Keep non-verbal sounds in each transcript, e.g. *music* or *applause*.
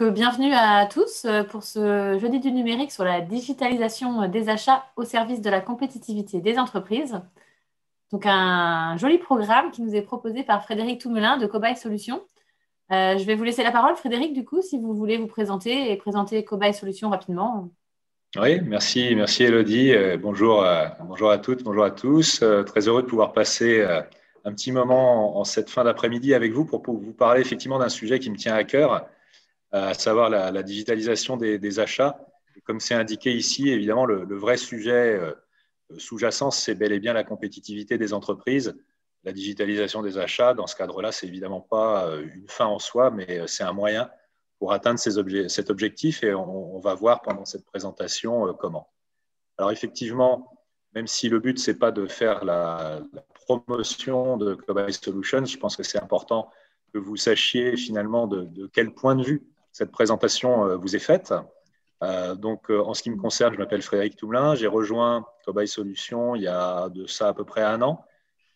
Bienvenue à tous euh, pour ce jeudi du numérique sur la digitalisation des achats au service de la compétitivité des entreprises. Donc un joli programme qui nous est proposé par Frédéric Toumelin de Cobaye Solutions. Euh, je vais vous laisser la parole, Frédéric, du coup, si vous voulez vous présenter et présenter Cobaye Solutions rapidement. Oui, merci, merci Elodie. Euh, bonjour, bonjour à toutes, bonjour à tous. très heureux de pouvoir passer un petit moment en cette fin d'après-midi avec vous pour vous parler effectivement d'un sujet qui me tient à cœur à savoir la, digitalisation des, achats. comme c'est indiqué ici, évidemment, le, vrai sujet euh, sous-jacent, c'est bel et bien la compétitivité des entreprises. La digitalisation des achats, dans ce cadre-là, c'est évidemment pas euh, une fin en soi, mais euh, c'est un moyen pour atteindre cet objectif et on, va voir pendant cette présentation comment. Alors effectivement, même si le but, c'est pas de faire la, promotion de Cobaye Solutions, je pense que c'est important que vous sachiez finalement de, quel point de vue cette présentation euh, vous est faite. Euh, donc, euh, en ce qui me concerne, je m'appelle Frédéric Toumelin. J'ai rejoint Cobaye Solutions il y a de ça à peu près un an.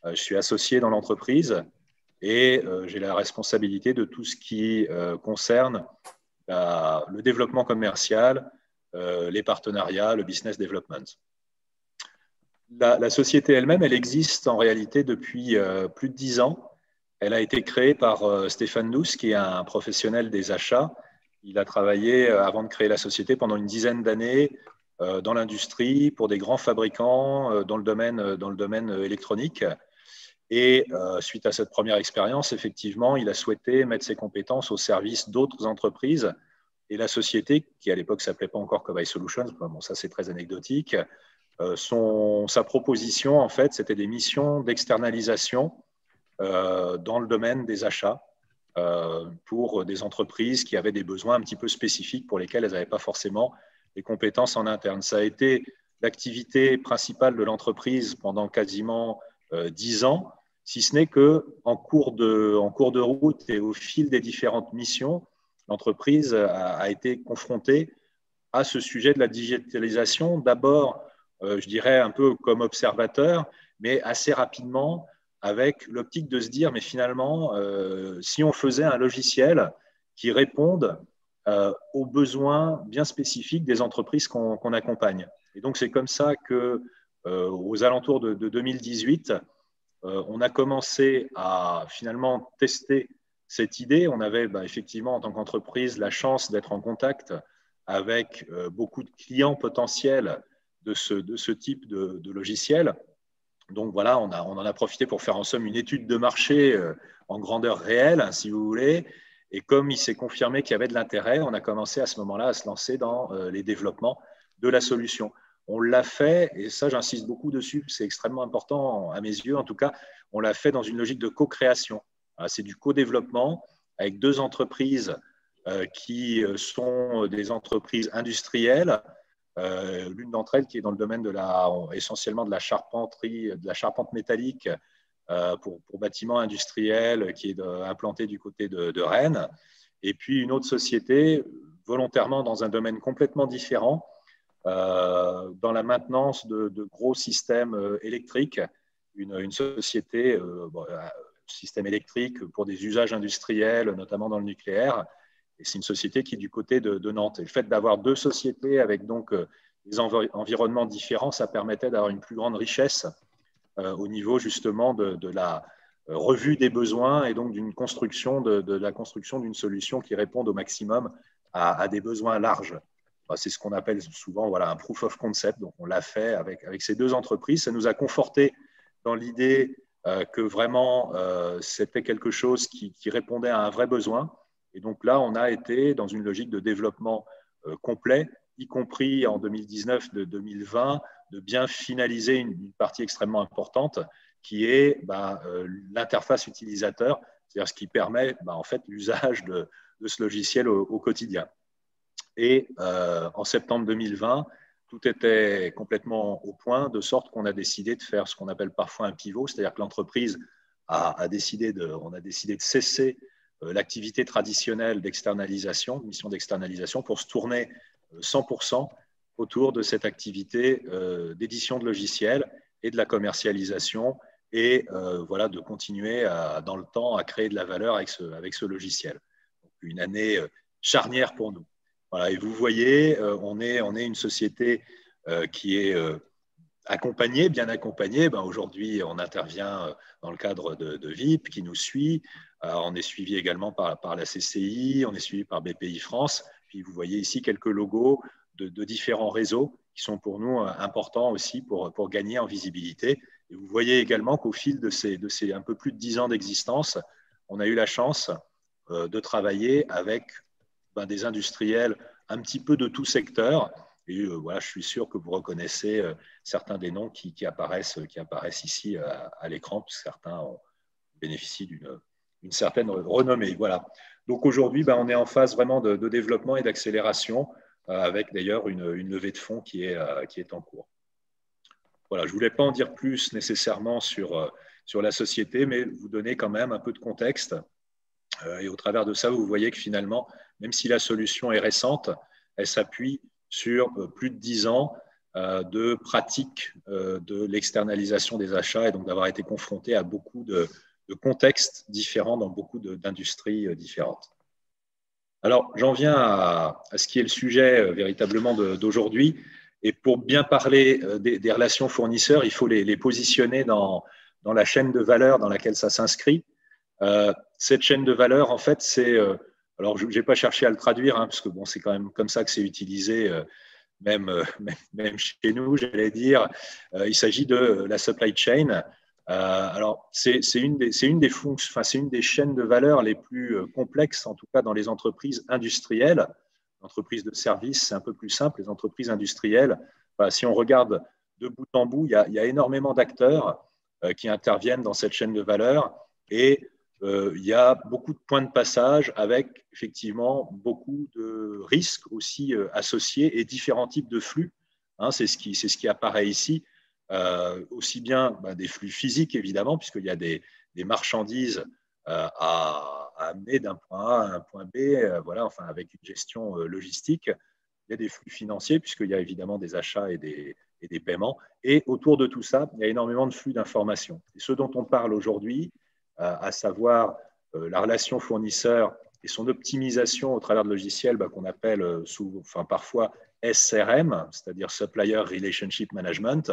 je suis associé dans l'entreprise et j'ai la responsabilité de tout ce qui concerne le développement commercial, les partenariats, le business development. La, société elle-même, elle existe en réalité depuis plus de dix ans. Elle a été créée par Stéphane Nous, qui est un professionnel des achats il a travaillé, euh, avant de créer la société, pendant une dizaine d'années euh, dans l'industrie pour des grands fabricants euh, dans le domaine, dans le domaine électronique. Et suite à cette première expérience, effectivement, il a souhaité mettre ses compétences au service d'autres entreprises. Et la société, qui à l'époque s'appelait pas encore Cobaye Solutions, bon, ça c'est très anecdotique, son, sa proposition, en fait, c'était des missions d'externalisation dans le domaine des achats pour des entreprises qui avaient des besoins un petit peu spécifiques pour lesquels elles n'avaient pas forcément les compétences en interne. Ça a été l'activité principale de l'entreprise pendant quasiment euh, dix ans, si ce n'est que en cours, de, en cours de route et au fil des différentes missions, l'entreprise a, été confrontée à ce sujet de la digitalisation. D'abord, euh, je dirais un peu comme observateur, mais assez rapidement avec l'optique de se dire, mais finalement, euh, si on faisait un logiciel qui réponde euh, aux besoins bien spécifiques des entreprises qu'on accompagne. Et donc, c'est comme ça que, euh, aux alentours de, 2018, on a commencé à finalement tester cette idée. On avait bah, effectivement, en tant qu'entreprise, la chance d'être en contact avec beaucoup de clients potentiels de ce, type de logiciel. Donc voilà, on, en a profité pour faire en somme une étude de marché euh, en grandeur réelle, hein, si vous voulez. Et comme il s'est confirmé qu'il y avait de l'intérêt, on a commencé à ce moment-là à se lancer dans euh, les développements de la solution. On l'a fait, et ça j'insiste beaucoup dessus, c'est extrêmement important à mes yeux en tout cas, on l'a fait dans une logique de co-création. C'est du co-développement avec deux entreprises euh, qui sont des entreprises industrielles euh, l'une d'entre elles qui est dans le domaine de la, essentiellement de la charpenterie, de la charpente métallique euh, pour, bâtiments industriels, qui est implantée du côté de, Rennes. Et puis une autre société, volontairement dans un domaine complètement différent, euh, dans la maintenance de, gros systèmes électriques, une, société, système électrique pour des usages industriels, notamment dans le nucléaire, c'est une société qui est du côté de, Nantes. Et le fait d'avoir deux sociétés avec donc euh, des environnements différents, ça permettait d'avoir une plus grande richesse euh, au niveau justement de, la euh, revue des besoins et donc d'une construction de, la construction d'une solution qui réponde au maximum à, des besoins larges. C'est ce qu'on appelle souvent voilà, un proof of concept. Donc on l'a fait avec, avec ces deux entreprises. Ça nous a conforté dans l'idée que vraiment c'était quelque chose qui répondait à un vrai besoin et donc là, on a été dans une logique de développement euh, complet, y compris en 2019 de 2020, de bien finaliser une, partie extrêmement importante qui est bah, euh, l'interface utilisateur, c'est-à-dire ce qui permet bah, en fait l'usage de, ce logiciel au, quotidien. Et euh, en septembre 2020, tout était complètement au point, de sorte qu'on a décidé de faire ce qu'on appelle parfois un pivot, c'est-à-dire que l'entreprise a, décidé de, on a décidé de cesser l'activité traditionnelle d'externalisation, mission d'externalisation, pour se tourner 100% euh, autour de cette activité euh, d'édition de logiciels et de la commercialisation et voilà, de continuer dans le temps à créer de la valeur avec ce, avec ce logiciel. une année charnière pour nous. Voilà, et vous voyez, on, est, on est une société qui est accompagnée, bien accompagnée. Ben, Aujourd'hui, on intervient dans le cadre de, VIP qui nous suit. On est suivi également par, la CCI, on est suivi par BPI France. Puis vous voyez ici quelques logos de, différents réseaux qui sont pour nous importants aussi pour, pour gagner en visibilité. Et vous voyez également qu'au fil de ces, de ces un peu plus de dix ans d'existence, on a eu la chance euh, de travailler avec ben, des industriels un petit peu de tout secteur. Et euh, voilà, je suis sûr que vous reconnaissez euh, certains des noms qui, apparaissent, qui apparaissent ici à, l'écran, puisque certains bénéficient d'une certaine renommée. Voilà. Donc aujourd'hui, ben, on est en phase vraiment de, développement et d'accélération, avec d'ailleurs une, une, levée de fonds qui est, qui est en cours. Voilà, je ne voulais pas en dire plus nécessairement sur, euh, sur la société, mais vous donner quand même un peu de contexte. Euh, et au travers de ça, vous voyez que finalement, même si la solution est récente, elle s'appuie sur euh, plus de dix ans de pratique de l'externalisation des achats et donc d'avoir été confronté à beaucoup de, contextes différents dans beaucoup d'industries différentes. Alors, j'en viens à, ce qui est le sujet véritablement d'aujourd'hui. Et pour bien parler euh, des, relations fournisseurs, il faut les, positionner dans, dans, la chaîne de valeur dans laquelle ça s'inscrit. Euh, cette chaîne de valeur, en fait, c'est. Euh, alors, je n'ai pas cherché à le traduire, hein, parce que bon, c'est quand même comme ça que c'est utilisé, *laughs* même, même, chez nous, j'allais dire. il s'agit de la supply chain. Alors, c'est une, des, chaînes de valeur les plus complexes, en tout cas dans les entreprises industrielles entreprises de services, c'est un peu plus simple. Les entreprises industrielles, bah, si on regarde de bout en bout, il y a, énormément d'acteurs euh, qui interviennent dans cette chaîne de valeur et euh, il y a beaucoup de points de passage avec effectivement beaucoup de risques aussi euh, associés et différents types de flux. Hein, c'est ce, ce, qui apparaît ici, aussi bien bah, des flux physiques évidemment, puisqu'il y a des, marchandises à à amener d'un point A à un point B, euh, voilà, enfin, avec une gestion euh, logistique. Il y a des flux financiers, puisqu'il y a évidemment des achats et des, paiements. Et autour de tout ça, il y a énormément de flux d'informations. Et ce dont on parle aujourd'hui, euh, à savoir la relation fournisseur et son optimisation au travers de logiciels bah, qu'on appelle sous, enfin, parfois SRM, c'est-à-dire Supplier Relationship Management,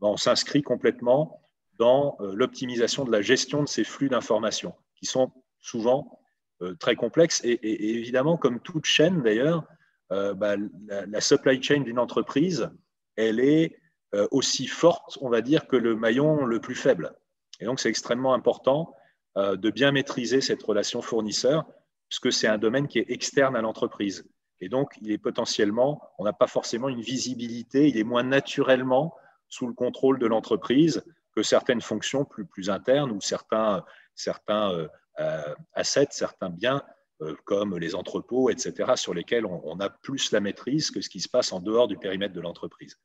on s'inscrit complètement dans l'optimisation de la gestion de ces flux d'informations qui sont souvent euh, très complexe. Et, évidemment, comme toute chaîne d'ailleurs, euh, bah, la, supply chain d'une entreprise, elle est euh, aussi forte, on va dire, que le maillon le plus faible. Et donc, c'est extrêmement important de bien maîtriser cette relation fournisseur, puisque c'est un domaine qui est externe à l'entreprise. Et donc, il est potentiellement, on n'a pas forcément une visibilité, il est moins naturellement sous le contrôle de l'entreprise que certaines fonctions plus, plus internes ou certains, certains euh, assets, certains biens euh, comme les entrepôts, etc., sur lesquels on, a plus la maîtrise que ce qui se passe en dehors du périmètre de l'entreprise.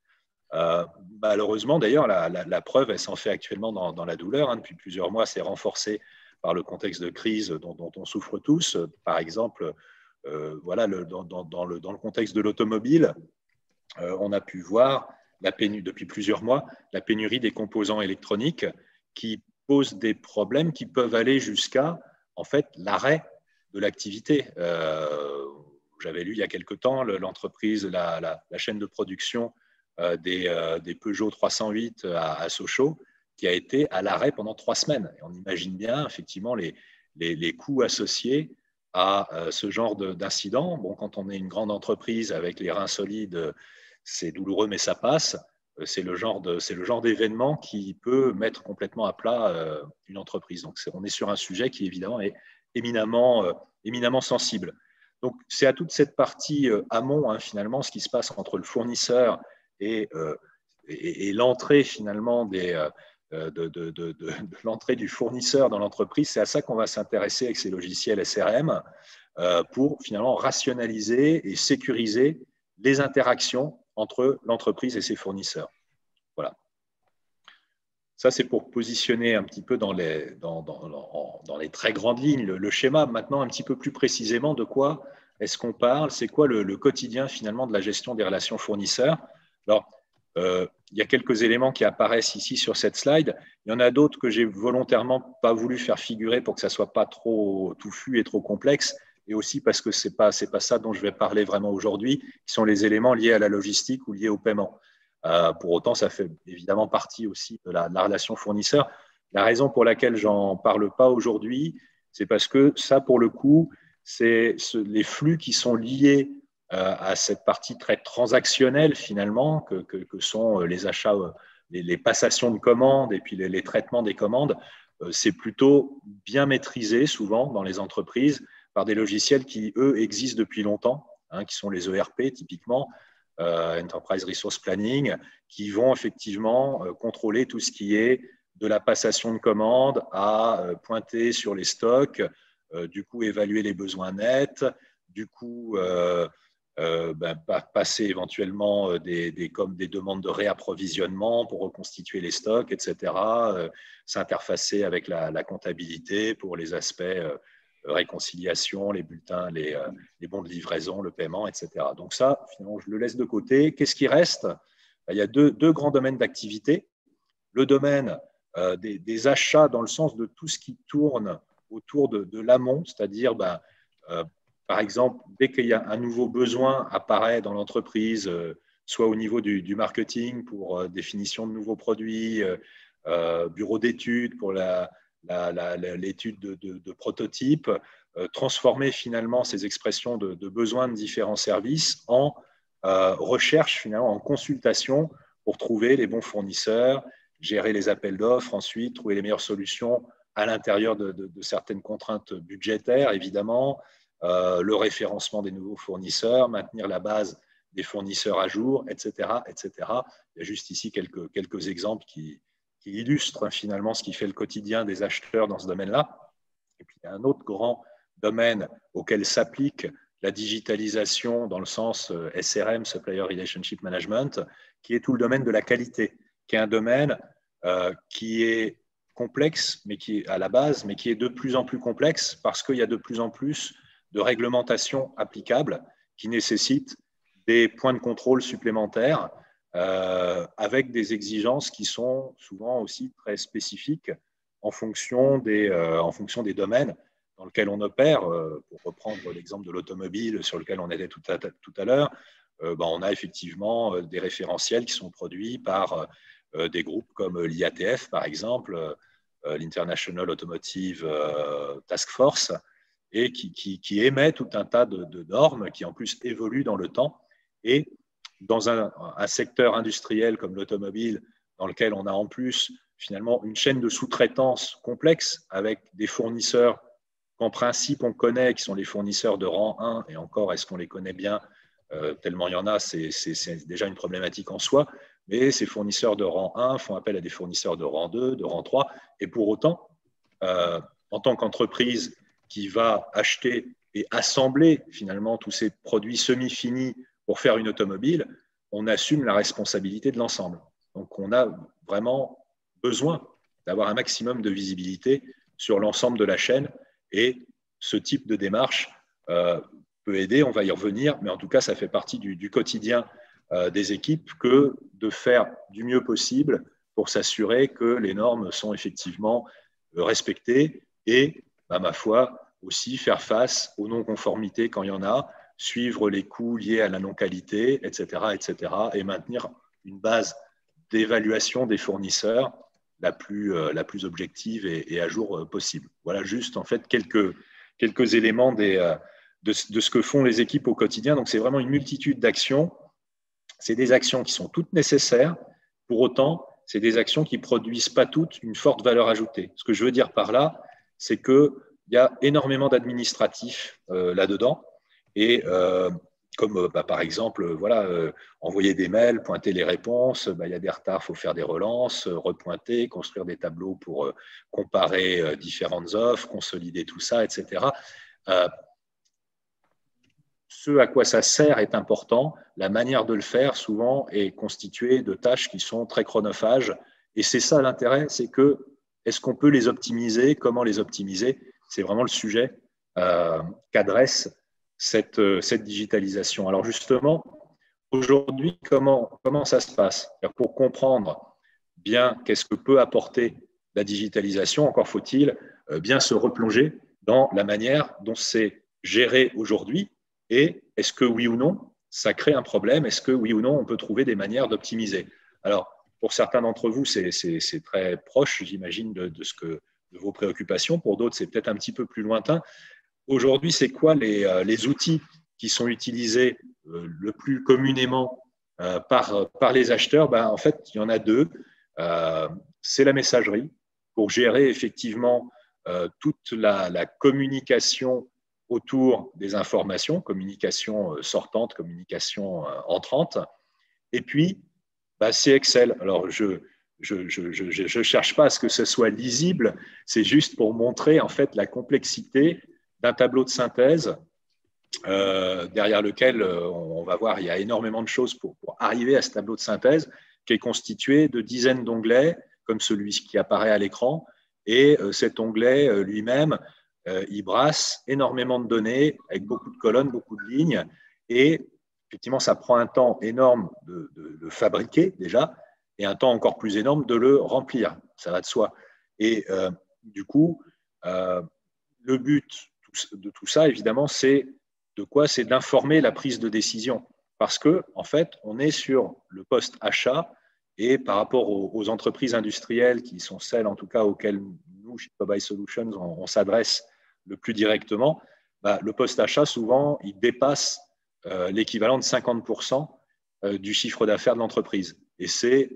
Euh, malheureusement, d'ailleurs, la, preuve, elle s'en fait actuellement dans, la douleur. Hein. depuis plusieurs mois, c'est renforcé par le contexte de crise dont, on souffre tous. Par exemple, voilà, dans, le, contexte de l'automobile, on a pu voir depuis plusieurs mois la pénurie des composants électroniques qui pose des problèmes qui peuvent aller jusqu'à en fait l'arrêt de l'activité. Euh, j'avais lu il y a quelque temps l'entreprise, la, chaîne de production euh, des, euh, des, Peugeot 308 à, Sochaux, qui a été à l'arrêt pendant trois semaines. On imagine bien effectivement les, les, les coûts associés à ce genre d'incident. Bon, quand on est une grande entreprise avec les reins solides, c'est douloureux, mais ça passe. Euh, c'est le genre de, c'est le genre d'événement qui peut mettre complètement à plat euh, une entreprise. Donc, on est sur un sujet qui évidemment est éminemment, euh, éminemment sensible. Donc, c'est à toute cette partie amont, hein, finalement, ce qui se passe entre le fournisseur et, et, l'entrée finalement des, de, de, l'entrée du fournisseur dans l'entreprise. C'est à ça qu'on va s'intéresser avec ces logiciels SRM pour finalement rationaliser et sécuriser les interactions entre l'entreprise et ses fournisseurs. Voilà. Ça, c'est pour positionner un petit peu dans les, très grandes lignes le, schéma. Maintenant, un petit peu plus précisément, de quoi est-ce qu'on parle? C'est quoi le, quotidien finalement de la gestion des relations fournisseurs? Alors, euh, il y a quelques éléments qui apparaissent ici sur cette slide. Il y en a d'autres que j'ai volontairement pas voulu faire figurer pour que ça soit pas trop touffu et trop complexe. Et aussi parce que ce n'est pas, pas ça dont je vais parler vraiment aujourd'hui, qui sont les éléments liés à la logistique ou liés au paiement. Euh, pour autant, ça fait évidemment partie aussi de la, relation fournisseur. La raison pour laquelle j'en parle pas aujourd'hui, c'est parce que ça, pour le coup, c'est les flux qui sont liés euh, à cette partie très transactionnelle finalement que, sont les achats, les, passations de commandes et puis les traitements des commandes. C'est plutôt bien maîtrisé souvent dans les entreprises par des logiciels qui, eux, existent depuis longtemps, hein, qui sont les ERP typiquement, euh, Enterprise Resource Planning, qui vont effectivement euh, contrôler tout ce qui est de la passation de commandes à euh, pointer sur les stocks, du coup évaluer les besoins nets, du coup ben, passer éventuellement des, comme des demandes de réapprovisionnement pour reconstituer les stocks, etc., s'interfacer avec la, la, comptabilité pour les aspects réconciliation, les bulletins, euh, les, bons de livraison, le paiement, etc. Donc ça, finalement, je le laisse de côté. Qu'est-ce qui reste? Ben, Il y a deux, grands domaines d'activité. Le domaine euh, des, achats dans le sens de tout ce qui tourne autour de, l'amont, c'est-à-dire, ben, euh, par exemple, dès qu'il y a un nouveau besoin apparaît dans l'entreprise, soit au niveau du, marketing pour définition de nouveaux produits, bureau d'études pour la, l'étude de, de, prototypes, euh, transformer finalement ces expressions de, besoins de différents services en euh, recherche, finalement, en consultation pour trouver les bons fournisseurs, gérer les appels d'offres, ensuite trouver les meilleures solutions à l'intérieur de, certaines contraintes budgétaires, évidemment, euh, le référencement des nouveaux fournisseurs, maintenir la base des fournisseurs à jour, etc. etc. Il y a juste ici quelques, quelques exemples qui, qui illustre finalement ce qui fait le quotidien des acheteurs dans ce domaine-là. Et puis il y a un autre grand domaine auquel s'applique la digitalisation dans le sens euh, SRM, Supplier Relationship Management, qui est tout le domaine de la qualité, qui est un domaine euh, qui est complexe, mais qui est à la base, mais qui est de plus en plus complexe parce qu'il y a de plus en plus de réglementations applicables qui nécessitent des points de contrôle supplémentaires euh, avec des exigences qui sont souvent aussi très spécifiques en fonction des, euh, en fonction des domaines dans lesquels on opère. Euh, pour reprendre l'exemple de l'automobile sur lequel on était tout à, tout à l'heure, ben, on a effectivement des référentiels qui sont produits par des groupes comme l'IATF, par exemple, l'International Automotive Task Force, et qui, qui, émet tout un tas de, de normes qui en plus évoluent dans le temps et dans un, secteur industriel comme l'automobile, dans lequel on a en plus finalement une chaîne de sous-traitance complexe avec des fournisseurs qu'en principe on connaît, qui sont les fournisseurs de rang 1, et encore est-ce qu'on les connaît bien? Euh, Tellement il y en a, c'est déjà une problématique en soi, mais ces fournisseurs de rang 1 font appel à des fournisseurs de rang 2, de rang 3, et pour autant, euh, en tant qu'entreprise qui va acheter et assembler finalement tous ces produits semi-finis pour faire une automobile, on assume la responsabilité de l'ensemble. Donc on a vraiment besoin d'avoir un maximum de visibilité sur l'ensemble de la chaîne et ce type de démarche euh, peut aider, on va y revenir, mais en tout cas ça fait partie du, quotidien euh, des équipes que de faire du mieux possible pour s'assurer que les normes sont effectivement euh, respectées et, ma foi, aussi faire face aux non-conformités quand il y en a suivre les coûts liés à la non-qualité, etc., etc., et maintenir une base d'évaluation des fournisseurs la plus, euh, la plus objective et, à jour euh, possible. Voilà juste en fait quelques, quelques éléments euh, de, de, ce que font les équipes au quotidien. Donc c'est vraiment une multitude d'actions. C'est des actions qui sont toutes nécessaires. Pour autant, c'est des actions qui produisent pas toutes une forte valeur ajoutée. Ce que je veux dire par là, c'est qu'il y a énormément d'administratifs là-dedans et euh, comme euh, bah, par exemple, voilà, euh, envoyer des mails, pointer les réponses, bah, il y a des retards, il faut faire des relances, repointer, construire des tableaux pour comparer différentes offres, consolider tout ça, etc. ce à quoi ça sert est important. La manière de le faire, souvent, est constituée de tâches qui sont très chronophages. Et c'est ça l'intérêt, c'est que est-ce qu'on peut les optimiser? Comment les optimiser? C'est vraiment le sujet qu'adresse euh, cette, digitalisation. Alors justement, aujourd'hui, comment, ça se passe? Pour comprendre bien qu'est-ce que peut apporter la digitalisation, encore faut-il euh, bien se replonger dans la manière dont ces gérer aujourd'hui et est-ce que oui ou non, ça crée un problème? Est-ce que oui ou non, on peut trouver des manières d'optimiser? Alors, pour certains d'entre vous, c'est très proche, j'imagine, de, ce que, de vos préoccupations. Pour d'autres, c'est peut-être un petit peu plus lointain. Aujourd'hui, c'est quoi les, euh, les, outils qui sont utilisés euh, le plus communément euh, par, par les acheteurs? Ben, En fait, il y en a deux. c'est la messagerie pour gérer effectivement toute la, communication autour des informations, communication sortante, communication entrante. Et puis, bah, c'est Excel. Alors, je ne cherche pas à ce que ce soit lisible, c'est juste pour montrer en fait la complexité d'un tableau de synthèse euh, derrière lequel euh, on va voir il y a énormément de choses pour, arriver à ce tableau de synthèse qui est constitué de dizaines d'onglets comme celui qui apparaît à l'écran. Et euh, cet onglet lui-même, il brasse énormément de données avec beaucoup de colonnes, beaucoup de lignes. Et effectivement, ça prend un temps énorme de, le fabriquer déjà et un temps encore plus énorme de le remplir. Ça va de soi. Et du coup, le but de tout ça, évidemment, c'est de quoi C'est d'informer la prise de décision. Parce que, en fait, on est sur le poste achat et par rapport aux, entreprises industrielles qui sont celles, en tout cas, auxquelles nous, chez Mobile Solutions, on, s'adresse le plus directement, bah, le poste achat, souvent, il dépasse euh, l'équivalent de 50% euh, du chiffre d'affaires de l'entreprise. Et c'est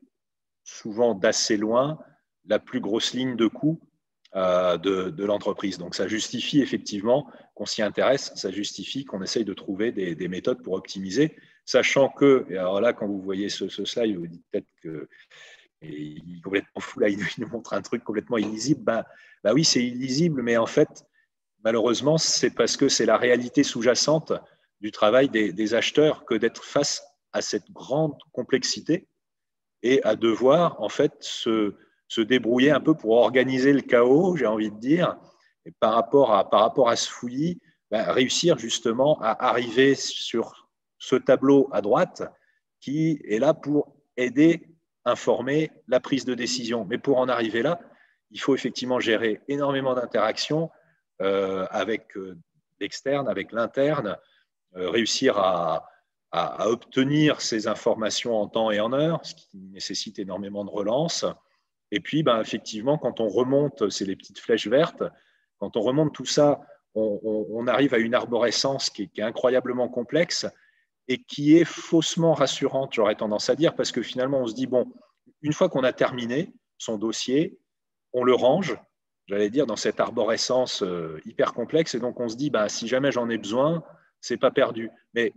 souvent d'assez loin la plus grosse ligne de coût euh, de, l'entreprise. Donc ça justifie effectivement qu'on s'y intéresse, ça justifie qu'on essaye de trouver des, méthodes pour optimiser, sachant que, et alors là, quand vous voyez ce, slide, vous dites peut-être que il est complètement fou, là, il nous montre un truc complètement illisible. Bah, bah oui, c'est illisible, mais en fait, malheureusement, c'est parce que c'est la réalité sous-jacente du travail des, acheteurs que d'être face à cette grande complexité et à devoir, en fait, se, se débrouiller un peu pour organiser le chaos, j'ai envie de dire, et par rapport à, par rapport à ce fouillis, ben, réussir justement à arriver sur ce tableau à droite qui est là pour aider, informer la prise de décision. Mais pour en arriver là, il faut effectivement gérer énormément d'interactions euh, avec euh, l'externe, avec l'interne, euh, réussir à, à, obtenir ces informations en temps et en heure, ce qui nécessite énormément de relance, et puis, ben, effectivement, quand on remonte, c'est les petites flèches vertes, quand on remonte tout ça, on, arrive à une arborescence qui est, incroyablement complexe et qui est faussement rassurante, j'aurais tendance à dire, parce que finalement, on se dit, bon, une fois qu'on a terminé son dossier, on le range, j'allais dire, dans cette arborescence euh, hyper complexe, et donc on se dit, bah, si jamais j'en ai besoin, c'est pas perdu. Mais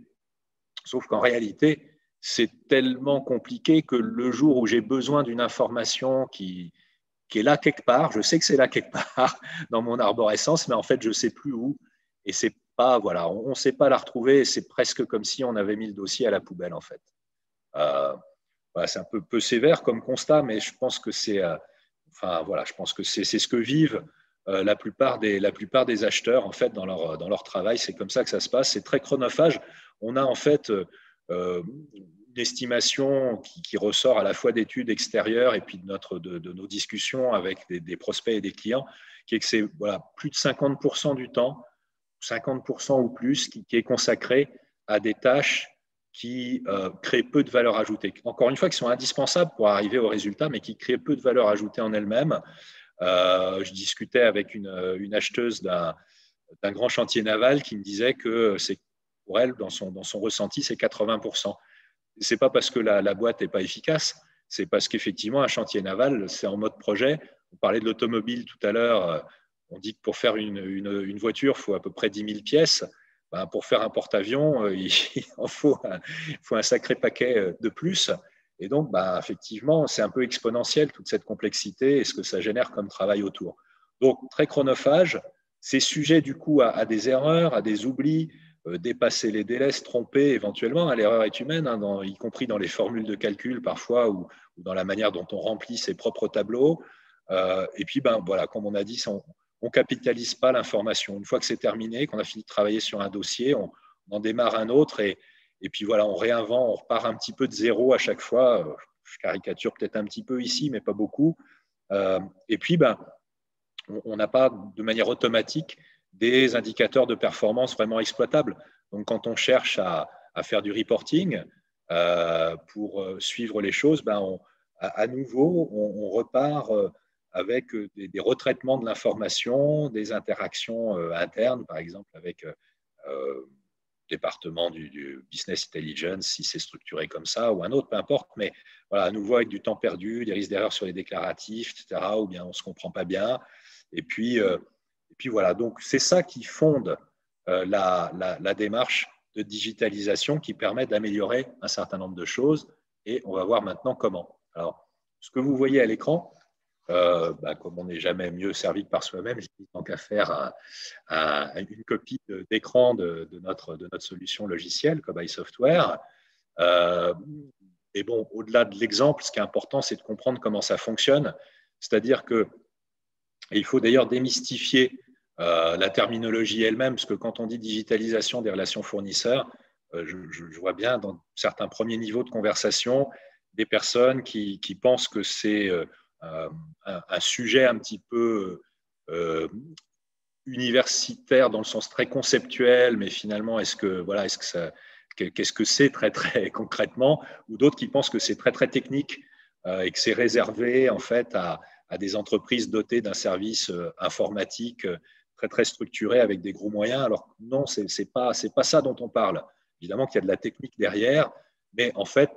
sauf qu'en réalité, c'est tellement compliqué que le jour où j'ai besoin d'une information qui, est là quelque part, je sais que c'est là quelque part *laughs* dans mon arborescence, mais en fait, je ne sais plus où. Et c'est pas, voilà, on ne sait pas la retrouver. C'est presque comme si on avait mis le dossier à la poubelle, en fait. Euh, c'est un peu, peu, sévère comme constat, mais je pense que c'est, euh, enfin, voilà, je pense que c'est ce que vivent euh, la, plupart des, la plupart des acheteurs, en fait, dans leur, dans leur travail. C'est comme ça que ça se passe. C'est très chronophage. On a, en fait, une estimation qui, ressort à la fois d'études extérieures et puis de, notre, de, nos discussions avec des, prospects et des clients, qui est que c'est voilà, plus de 50% du temps, 50% ou plus, qui, est consacré à des tâches qui euh, créent peu de valeur ajoutée. Encore une fois, qui sont indispensables pour arriver au résultat, mais qui créent peu de valeur ajoutée en elles-mêmes. Euh, je discutais avec une acheteuse d'un grand chantier naval qui me disait que c'est pour elle, dans son, dans son ressenti, c'est 80%. Ce n'est pas parce que la, boîte n'est pas efficace, c'est parce qu'effectivement, un chantier naval, c'est en mode projet. On parlait de l'automobile tout à l'heure. Euh, on dit que pour faire une, une, voiture, il faut à peu près 10 000 pièces. Ben, pour faire un porte-avions, euh, il *laughs* en faut un, faut un, sacré paquet euh, de plus. Et donc, ben, effectivement, c'est un peu exponentiel toute cette complexité et ce que ça génère comme travail autour. Donc, très chronophage. C'est sujet du coup à, à des erreurs, à des oublis, dépasser les délais, se tromper éventuellement. Hein, l'erreur est humaine, hein, y compris dans les formules de calcul parfois ou, dans la manière dont on remplit ses propres tableaux. Euh, et puis, ben, voilà, comme on a dit, on ne capitalise pas l'information. Une fois que c'est terminé, qu'on a fini de travailler sur un dossier, on, en démarre un autre et, et, puis voilà, on réinvente, on repart un petit peu de zéro à chaque fois. Euh, je caricature peut-être un petit peu ici, mais pas beaucoup. et puis, ben, on n'a pas de manière automatique des indicateurs de performance vraiment exploitables. Donc, quand on cherche à, faire du reporting euh, pour euh, suivre les choses, ben à, nouveau, on, repart euh, avec des, retraitements de l'information, des interactions internes, par exemple, avec le département du, business intelligence, si c'est structuré comme ça, ou un autre, peu importe, mais voilà, à nouveau avec du temps perdu, des risques d'erreur sur les déclaratifs, etc., ou bien on ne se comprend pas bien. Et puis, puis voilà, donc c'est ça qui fonde euh, la, démarche de digitalisation qui permet d'améliorer un certain nombre de choses. Et on va voir maintenant comment. Alors, ce que vous voyez à l'écran, euh, bah, comme on n'est jamais mieux servi que par soi-même, j'ai tant qu'à faire une copie d'écran de, notre, de notre solution logicielle, Cobay Software. Euh, et bon, au-delà de l'exemple, ce qui est important, c'est de comprendre comment ça fonctionne. C'est-à-dire que, il faut d'ailleurs démystifier euh, la terminologie elle-même, parce que quand on dit digitalisation des relations fournisseurs, euh, je, vois bien dans certains premiers niveaux de conversation des personnes qui, pensent que c'est euh, un, sujet un petit peu universitaire dans le sens très conceptuel, mais finalement, est-ce que voilà, est-ce que qu'est-ce que c'est très très *laughs* concrètement, ou d'autres qui pensent que c'est très très technique et que c'est réservé en fait à des entreprises dotées d'un service informatique très, très structuré avec des gros moyens. Alors non, ce n'est pas, pas ça dont on parle. Évidemment qu'il y a de la technique derrière, mais en fait,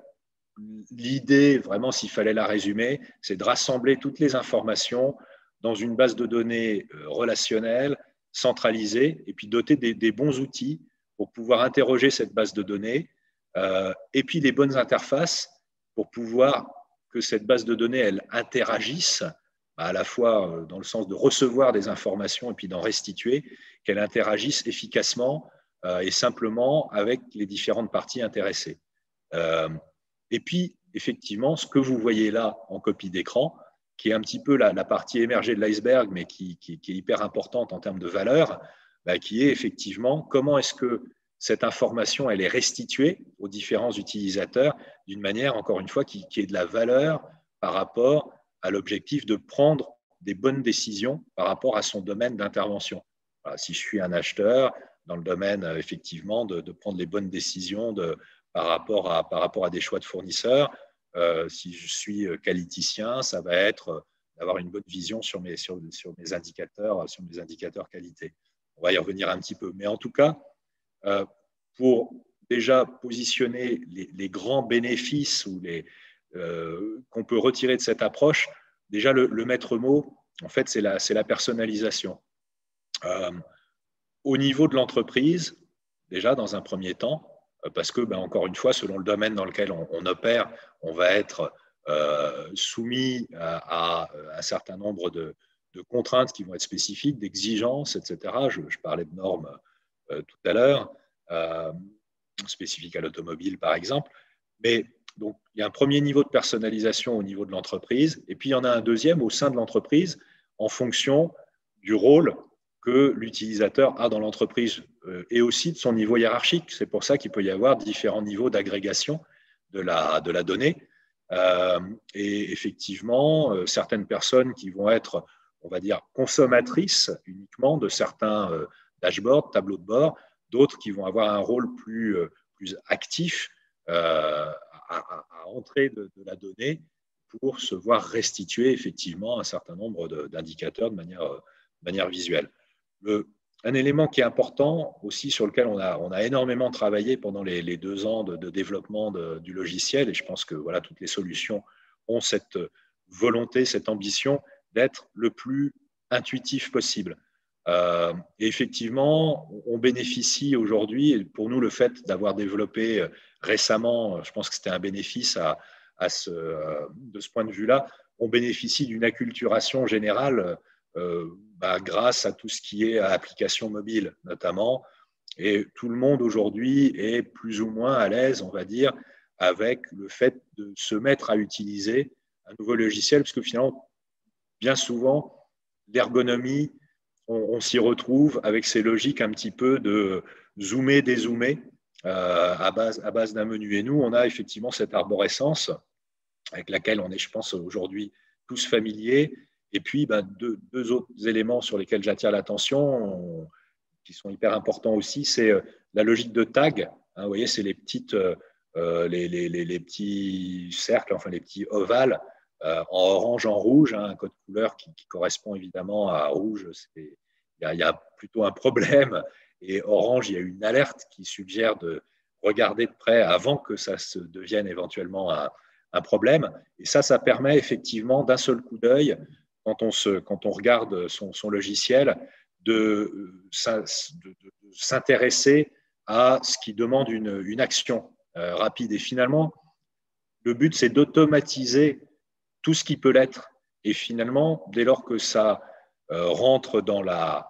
l'idée, vraiment, s'il fallait la résumer, c'est de rassembler toutes les informations dans une base de données euh, relationnelle, centralisée, et puis doter des, bons outils pour pouvoir interroger cette base de données, euh, et puis les bonnes interfaces pour pouvoir que cette base de données, elle interagisse à la fois euh, dans le sens de recevoir des informations et puis d'en restituer, qu'elle interagisse efficacement euh, et simplement avec les différentes parties intéressées. Euh, et puis, effectivement, ce que vous voyez là en copie d'écran, qui est un petit peu la, partie émergée de l'iceberg, mais qui, est hyper importante en termes de valeur, bah, qui est effectivement comment est-ce que cette information elle est restituée aux différents utilisateurs d'une manière, encore une fois, qui est de la valeur par rapport à l'objectif de prendre des bonnes décisions par rapport à son domaine d'intervention. si je suis un acheteur, dans le domaine euh, effectivement de, prendre les bonnes décisions par, rapport à, des choix de fournisseurs, euh, si je suis euh, qualiticien, ça va être d'avoir une bonne vision sur mes, indicateurs, sur mes indicateurs qualité. On va y revenir un petit peu. Mais en tout cas, pour déjà positionner les, grands bénéfices ou les, qu'on peut retirer de cette approche, déjà le, maître mot, en fait, c'est la, la, personnalisation. Euh, au niveau de l'entreprise, déjà dans un premier temps, euh, parce que, ben, encore une fois, selon le domaine dans lequel on, opère, on va être soumis à, un certain nombre de, contraintes qui vont être spécifiques, d'exigences, etc. Je, parlais de normes tout à l'heure, spécifiques à l'automobile, par exemple. Mais donc, il y a un premier niveau de personnalisation au niveau de l'entreprise, et puis il y en a un deuxième au sein de l'entreprise en fonction du rôle que l'utilisateur a dans l'entreprise euh, et aussi de son niveau hiérarchique. C'est pour ça qu'il peut y avoir différents niveaux d'agrégation de la, de la donnée. Euh, et effectivement, euh, certaines personnes qui vont être, on va dire, consommatrices uniquement de certains dashboards, tableaux de bord, d'autres qui vont avoir un rôle plus, plus actif à, entrer de, la donnée pour se voir restituer effectivement un certain nombre d'indicateurs de, manière, manière visuelle. Le, un élément qui est important aussi sur lequel on a, on a énormément travaillé pendant les, deux ans de, développement du logiciel, et je pense que voilà, toutes les solutions ont cette volonté, cette ambition d'être le plus intuitif possible. Euh, et effectivement, on bénéficie aujourd'hui, et pour nous, le fait d'avoir développé euh, récemment, euh, je pense que c'était un bénéfice à, ce, de ce point de vue-là, on bénéficie d'une acculturation générale bah, grâce à tout ce qui est application mobile notamment. Et tout le monde aujourd'hui est plus ou moins à l'aise, on va dire, avec le fait de se mettre à utiliser un nouveau logiciel, parce que finalement, bien souvent, l'ergonomie, on, s'y retrouve avec ces logiques un petit peu de zoomer, dézoomer euh, à base, à base d'un menu. Et nous, on a effectivement cette arborescence avec laquelle on est, je pense, aujourd'hui tous familiers. Et puis, bah, deux, autres éléments sur lesquels j'attire l'attention. qui sont hyper importants aussi, c'est la logique de tag. Hein, vous voyez, c'est petites, les, les, les, petits cercles, enfin les petits ovales en orange, en rouge, hein, un code couleur qui, correspond évidemment à rouge. Il y, a plutôt un problème. Et orange, il y a une alerte qui suggère de regarder de près avant que ça se devienne éventuellement un, problème. Et ça, ça permet effectivement d'un seul coup d'œil, quand, on quand on regarde son, logiciel, de, s'intéresser à ce qui demande une, une action euh, rapide. Et finalement, le but, c'est d'automatiser tout ce qui peut l'être. Et finalement, dès lors que ça euh, rentre dans la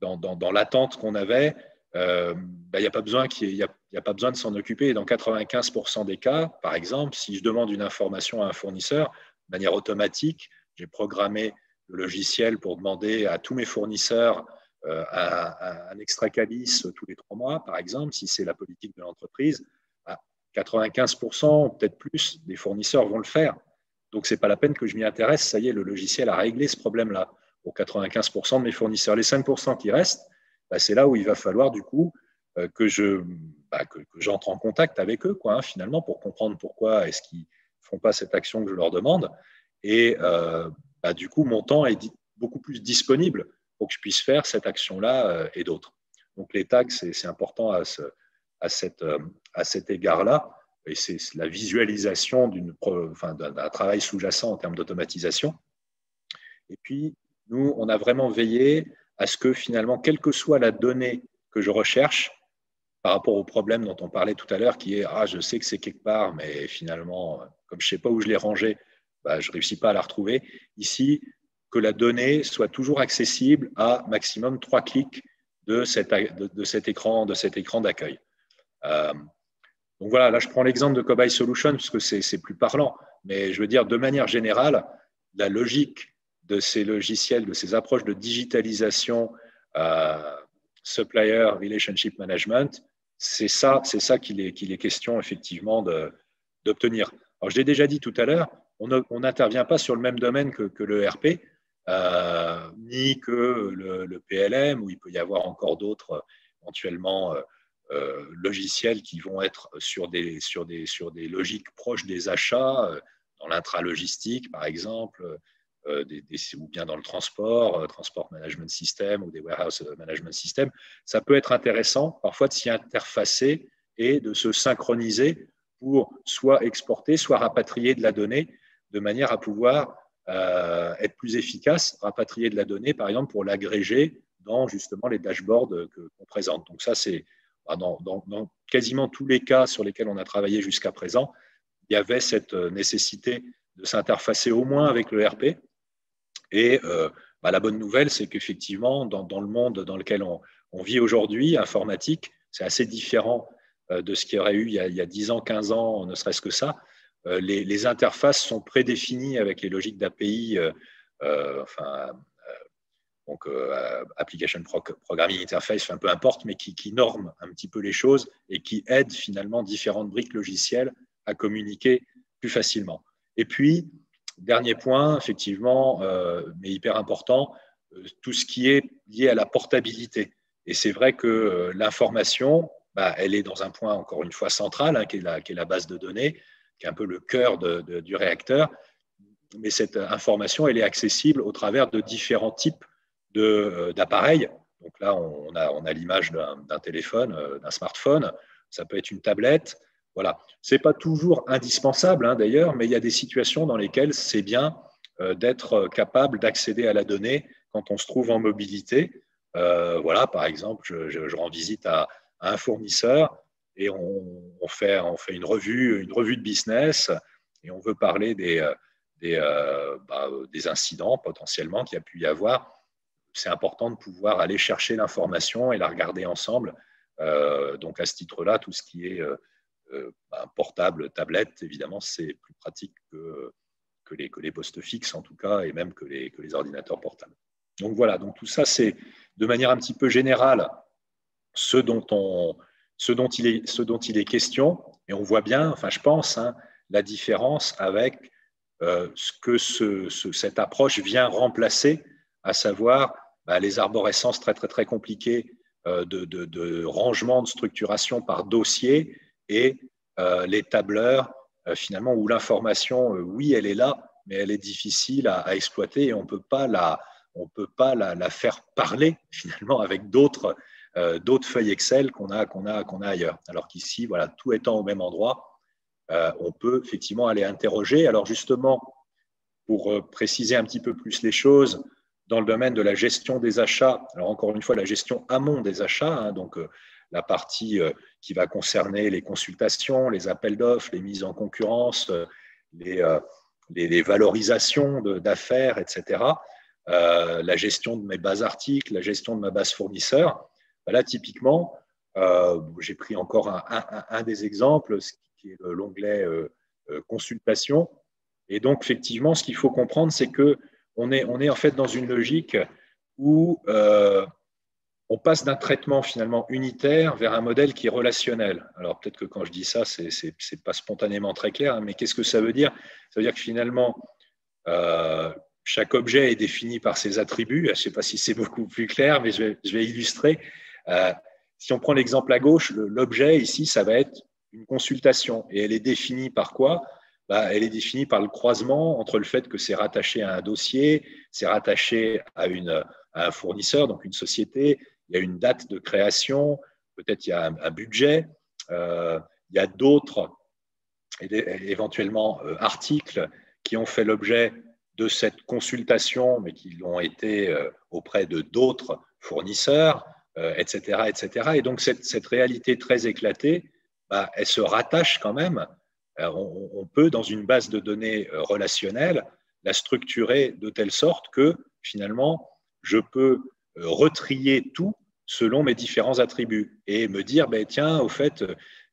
dans, dans, l'attente qu'on avait, euh, ben, il n'y a pas besoin y, a pas besoin de s'en occuper. dans 95% des cas, par exemple, si je demande une information à un fournisseur, de manière automatique, j'ai programmé le logiciel pour demander à tous mes fournisseurs euh, un, extra calice tous les trois mois, par exemple, si c'est la politique de l'entreprise. 95%, peut-être plus, des fournisseurs vont le faire. Donc, ce n'est pas la peine que je m'y intéresse. Ça y est, le logiciel a réglé ce problème-là pour 95% de mes fournisseurs. Les 5% qui restent, bah, c'est là où il va falloir du coup euh, que je bah, que, j'entre en contact avec eux, quoi, hein, finalement, pour comprendre pourquoi est-ce qu'ils font pas cette action que je leur demande. Et euh, bah, du coup, mon temps est beaucoup plus disponible pour que je puisse faire cette action-là euh, et d'autres. Donc les tags, c'est important à, à, cette, à cet égard-là. Et c'est la visualisation d'un travail sous-jacent en termes d'automatisation. Et puis, nous, on a vraiment veillé à ce que finalement, quelle que soit la donnée que je recherche, par rapport au problème dont on parlait tout à l'heure, qui est ah je sais que c'est quelque part, mais finalement comme je sais pas où je l'ai rangé, bah, je réussis pas à la retrouver. Ici, que la donnée soit toujours accessible à maximum trois clics de, cet écran de cet écran d'accueil. Euh, donc voilà, là je prends l'exemple de Cobay Solution parce que c'est plus parlant, mais je veux dire de manière générale, la logique de ces logiciels, de ces approches de digitalisation, euh, supplier relationship management, c'est ça, qu'il est, question effectivement d'obtenir. Alors je l'ai déjà dit tout à l'heure, on n'intervient pas sur le même domaine que, le RP, euh, ni que le, PLM, où il peut y avoir encore d'autres éventuellement euh, logiciels qui vont être sur des, sur, des, sur des logiques proches des achats, dans l'intralogistique par exemple, euh, ou bien dans le transport, euh, transport management system ou des warehouse management system, ça peut être intéressant parfois de s'y interfacer et de se synchroniser pour soit exporter, soit rapatrier de la donnée de manière à pouvoir euh, être plus efficace, rapatrier de la donnée, par exemple, pour l'agréger dans justement les dashboards qu'on présente. Donc ça, c'est bah, dans, quasiment tous les cas sur lesquels on a travaillé jusqu'à présent, il y avait cette nécessité de s'interfacer au moins avec le RP et euh, bah, la bonne nouvelle, c'est qu'effectivement, dans, le monde dans lequel on, vit aujourd'hui, informatique, c'est assez différent euh, de ce qu'il y aurait eu il y, a, il y, a, 10 ans, 15 ans, ne serait-ce que ça. Euh, les, interfaces sont prédéfinies avec les logiques d'API, donc Application Programming Interface, enfin, peu importe, mais qui, norment un petit peu les choses et qui aident finalement différentes briques logicielles à communiquer plus facilement. Et puis, Dernier point, effectivement, euh, mais hyper important, euh, tout ce qui est lié à la portabilité. Et c'est vrai que euh, l'information, bah, elle est dans un point, encore une fois, central, hein, qui, est la, base de données, qui est un peu le cœur du réacteur. Mais cette information, elle est accessible au travers de différents types d'appareils. Donc là, on a, on a l'image d'un téléphone, d'un smartphone. Ça peut être une tablette, voilà. Ce n'est pas toujours indispensable, hein, d'ailleurs, mais il y a des situations dans lesquelles c'est bien euh, d'être euh, capable d'accéder à la donnée quand on se trouve en mobilité. Euh, voilà, par exemple, je, rends visite à, un fournisseur et on, fait, on fait une revue, une revue de business et on veut parler des, des, bah, des incidents potentiellement qu'il y a pu y avoir. C'est important de pouvoir aller chercher l'information et la regarder ensemble. donc à ce titre-là, tout ce qui est euh, bah, portable, tablette, évidemment, c'est plus pratique que, que, les, postes fixes, en tout cas, et même que les, ordinateurs portables. Donc voilà, donc tout ça, c'est de manière un petit peu générale ce dont, il, est, question. Et on voit bien, enfin, je pense, hein, la différence avec euh, ce que ce, cette approche vient remplacer, à savoir bah, les arborescences très, très, très compliquées de, rangement, de structuration par dossier et les tableurs, finalement, où l'information, oui, elle est là, mais elle est difficile à, exploiter et on ne peut pas la, on peut pas la, faire parler *laughs* finalement avec d'autres euh, feuilles Excel qu'on a, qu'on a, qu'on a ailleurs. Alors qu'ici, voilà, tout étant au même endroit, euh, on peut effectivement aller interroger. Alors justement, pour euh, préciser un petit peu plus les choses, dans le domaine de la gestion des achats, alors encore une fois, la gestion amont des achats, hein, donc la partie qui va concerner les consultations, les appels d'offres, les mises en concurrence, les, les, valorisations d'affaires, etc., la gestion de mes bases articles, la gestion de ma base fournisseur. Bah là, typiquement, euh, j'ai pris encore un, des exemples, qui est l'onglet euh, euh, consultation. Et donc, effectivement, ce qu'il faut comprendre, c'est que on est, on est en fait dans une logique où on passe d'un traitement finalement unitaire vers un modèle qui est relationnel. Alors peut-être que quand je dis ça, ce n'est pas spontanément très clair, hein, mais qu'est-ce que ça veut dire? Ça veut dire que finalement, chaque objet est défini par ses attributs. Je ne sais pas si c'est beaucoup plus clair, mais je vais, je vais illustrer. Euh, si on prend l'exemple à gauche, l'objet ici, ça va être une consultation. Et elle est définie par quoi? Bah, Elle est définie par le croisement entre le fait que c'est rattaché à un dossier, c'est rattaché à, une, un fournisseur, donc une société, il y a une date de création, peut-être il y a un, budget, euh, il y a d'autres éventuellement euh, articles qui ont fait l'objet de cette consultation, mais qui l'ont été auprès de d'autres fournisseurs etc., euh, etc. Et donc cette, réalité très éclatée, bah, elle se rattache quand même. Euh, on, peut, dans une base de données euh, relationnelle, la structurer de telle sorte que finalement, je peux retrier tout selon mes différents attributs et me dire, ben, tiens, au fait,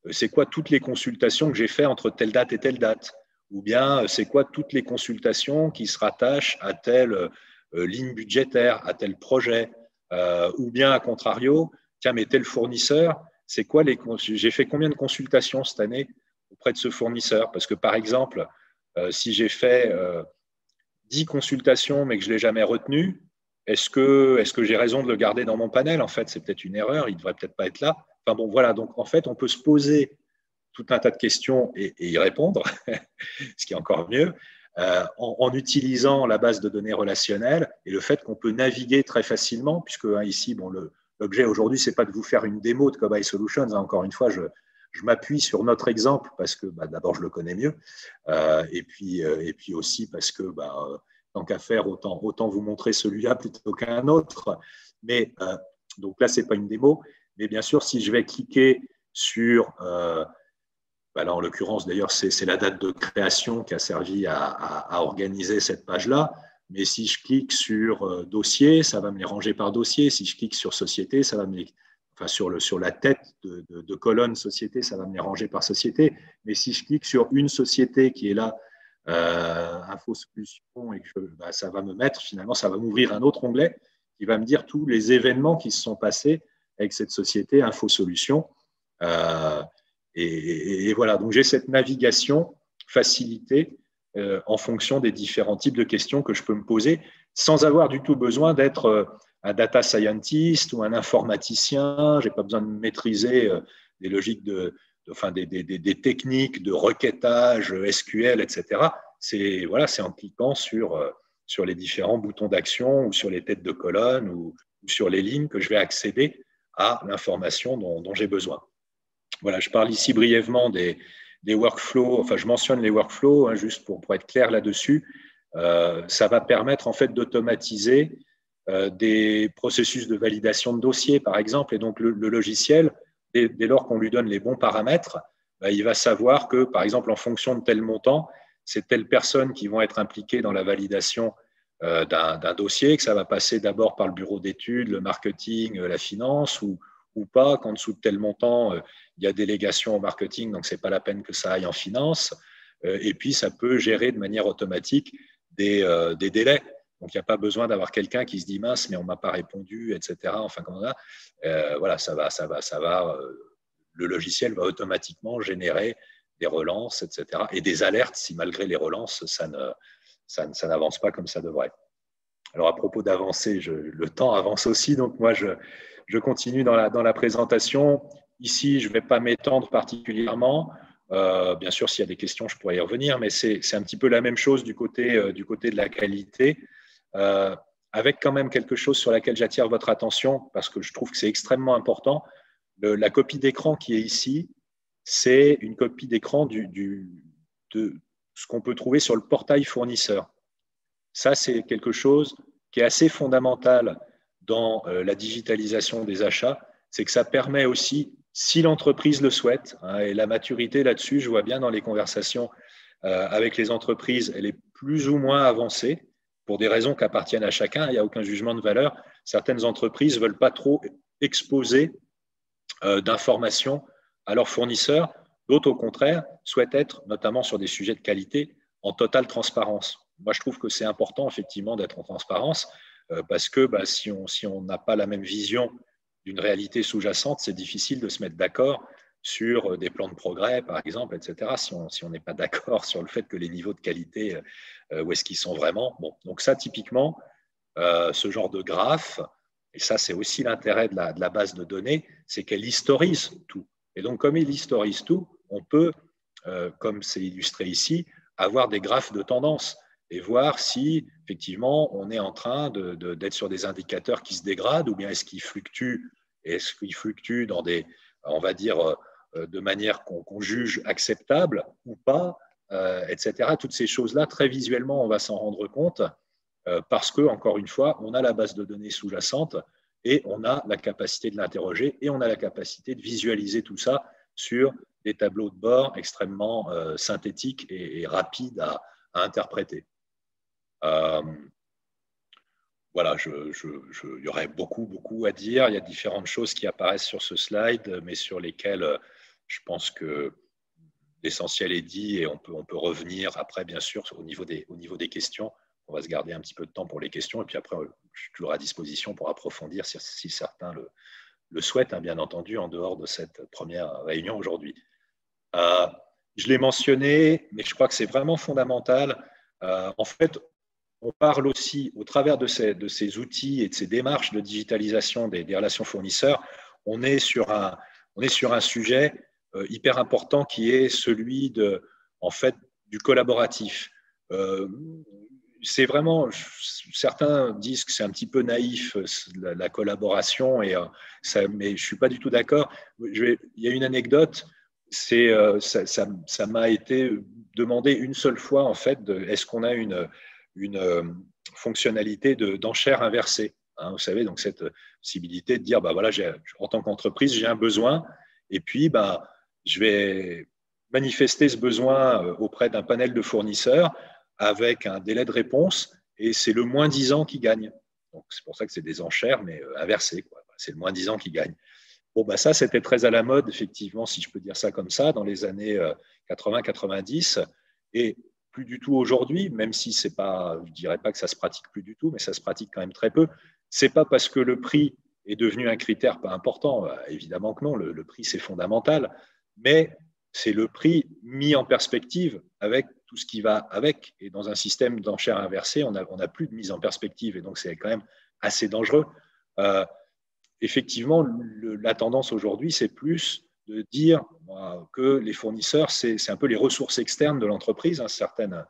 c'est quoi toutes les consultations que j'ai fait entre telle date et telle date? Ou bien, c'est quoi toutes les consultations qui se rattachent à telle ligne budgétaire, à tel projet? Euh, ou bien, à contrario, tiens, mais tel fournisseur, c'est quoi les j'ai fait combien de consultations cette année auprès de ce fournisseur Parce que par exemple, euh, si j'ai fait 10 euh, consultations mais que je ne l'ai jamais retenu, est-ce que, est que j'ai raison de le garder dans mon panel? En fait, c'est peut-être une erreur, il ne devrait peut-être pas être là. Enfin bon, voilà, donc en fait, on peut se poser tout un tas de questions et y répondre, *laughs* ce qui est encore mieux. Euh, en, utilisant la base de données relationnelle et le fait qu'on peut naviguer très facilement, puisque hein, ici, bon, l'objet aujourd'hui, c'est pas de vous faire une démo de Cobay Solutions. Hein. encore une fois, je, je m'appuie sur notre exemple parce que bah, d'abord, je le connais mieux, euh, et, puis, euh, et puis aussi parce que bah, tant qu'à faire, autant, autant vous montrer celui-là plutôt qu'un autre. Mais donc là, c'est pas une démo, mais bien sûr, si je vais cliquer sur bah en l'occurrence, d'ailleurs, c'est la date de création qui a servi à, organiser cette page-là. Mais si je clique sur euh, dossier, ça va me les ranger par dossier. Si je clique sur société, ça va me les, enfin sur, le, sur la tête de, colonne société, ça va me les ranger par société. Mais si je clique sur une société qui est là, euh, info solution, et que bah, ça va me mettre finalement, ça va m'ouvrir un autre onglet qui va me dire tous les événements qui se sont passés avec cette société info solution. Euh, et, voilà, donc j'ai cette navigation facilitée euh, en fonction des différents types de questions que je peux me poser, sans avoir du tout besoin d'être euh, un data scientist ou un informaticien. Je n'ai pas besoin de maîtriser euh, des logiques de, enfin, des, des, des, techniques de requêtage, SQL, etc. C'est voilà, c'est en cliquant sur, sur les différents boutons d'action ou sur les têtes de colonne ou, sur les lignes que je vais accéder à l'information dont, j'ai besoin. Voilà, je parle ici brièvement des, workflows, enfin je mentionne les workflows, hein, juste pour, être clair là-dessus. Euh, ça va permettre en fait d'automatiser euh, des processus de validation de dossiers, par exemple, et donc le, logiciel, dès, lors qu'on lui donne les bons paramètres, bah, il va savoir que, par exemple, en fonction de tel montant, c'est telles personnes qui vont être impliquées dans la validation euh, d'un dossier, que ça va passer d'abord par le bureau d'études, le marketing, la finance, ou, pas, qu'en dessous de tel montant, euh, il y a délégation au marketing, donc ce n'est pas la peine que ça aille en finance. Euh, et puis, ça peut gérer de manière automatique euh, des délais. Donc, il n'y a pas besoin d'avoir quelqu'un qui se dit mince, mais on ne m'a pas répondu, etc. Enfin, comme ça, voilà, ça va, ça va, ça va. le logiciel va automatiquement générer des relances, etc. Et des alertes si malgré les relances, ça ne, ça, n'avance pas comme ça devrait. Alors à propos d'avancer, le temps avance aussi, donc moi je, continue dans la, présentation. Ici, je ne vais pas m'étendre particulièrement. Euh, bien sûr, s'il y a des questions, je pourrais y revenir, mais c'est un petit peu la même chose du côté, euh, du côté de la qualité, euh, avec quand même quelque chose sur laquelle j'attire votre attention, parce que je trouve que c'est extrêmement important. la copie d'écran qui est ici, c'est une copie d'écran de ce qu'on peut trouver sur le portail fournisseur. Ça, c'est quelque chose qui est assez fondamental dans la digitalisation des achats, c'est que ça permet aussi si l'entreprise le souhaite, hein, et la maturité là-dessus, je vois bien dans les conversations euh, avec les entreprises, elle est plus ou moins avancée pour des raisons qui appartiennent à chacun, il n'y a aucun jugement de valeur. Certaines entreprises ne veulent pas trop exposer euh, d'informations à leurs fournisseurs, d'autres au contraire souhaitent être, notamment sur des sujets de qualité, en totale transparence. Moi, je trouve que c'est important effectivement d'être en transparence euh, parce que bah, si on n'a pas la même vision d'une réalité sous-jacente, c'est difficile de se mettre d'accord sur euh, des plans de progrès, par exemple, etc., si on n'est pas d'accord *laughs* sur le fait que les niveaux de qualité, euh, où est-ce qu'ils sont vraiment. Bon, donc ça, typiquement, euh, ce genre de graphe, et ça, c'est aussi l'intérêt de la, base de données, c'est qu'elle historise tout. Et donc, comme il historise tout, on peut, comme c'est illustré ici, avoir des graphes de tendance et voir si effectivement on est en train d'être sur des indicateurs qui se dégradent ou bien est-ce qu'ils fluctuent, est-ce qu'ils fluctuent dans des, on va dire, euh, de manière qu'on juge acceptable ou pas, euh, etc. Toutes ces choses-là, très visuellement, on va s'en rendre compte euh, parce que, encore une fois, on a la base de données sous-jacente et on a la capacité de l'interroger et on a la capacité de visualiser tout ça sur des tableaux de bord extrêmement synthétiques et, rapides à interpréter. Euh, voilà, il y aurait beaucoup, beaucoup à dire. Il y a différentes choses qui apparaissent sur ce slide, mais sur lesquelles euh, je pense que l'essentiel est dit et on peut, on peut revenir après, bien sûr, au niveau, des, au niveau des questions. On va se garder un petit peu de temps pour les questions et puis après, je suis toujours à disposition pour approfondir si, certains le, le souhaitent, hein, bien entendu, en dehors de cette première réunion aujourd'hui. Euh, je l'ai mentionné, mais je crois que c'est vraiment fondamental. en fait, on parle aussi, au travers de ces, outils et de ces démarches de digitalisation des, relations fournisseurs, on est sur un, sujet euh, hyper important qui est celui de, en fait, du collaboratif. Euh, c'est vraiment, certains disent que c'est un petit peu naïf la, collaboration, et, euh, mais je ne suis pas du tout d'accord. Il y a une anecdote, ça m'a été demandé une seule fois, en fait, est-ce qu'on a une une euh, fonctionnalité d'enchère inversée. Hein, vous savez, donc cette possibilité de dire, bah voilà, en tant qu'entreprise, j'ai un besoin, et puis bah, je vais manifester ce besoin euh, auprès d'un panel de fournisseurs avec un délai de réponse, et c'est le moins 10 ans qui gagne. Donc c'est pour ça que c'est des enchères, mais euh, inversées. C'est le moins 10 ans qui gagne. Bon, bah ça, c'était très à la mode, effectivement, si je peux dire ça comme ça, dans les années 80-90. Et plus du tout aujourd'hui, même si c'est pas, je dirais pas que ça se pratique plus du tout, mais ça se pratique quand même très peu. C'est pas parce que le prix est devenu un critère pas important, euh, évidemment que non, le, prix c'est fondamental, mais c'est le prix mis en perspective avec tout ce qui va avec. Et dans un système d'enchères inversées, on n'a plus de mise en perspective, et donc c'est quand même assez dangereux. Euh, effectivement, la tendance aujourd'hui, c'est plus de dire que les fournisseurs, c'est un peu les ressources externes de l'entreprise. Hein. Certaines,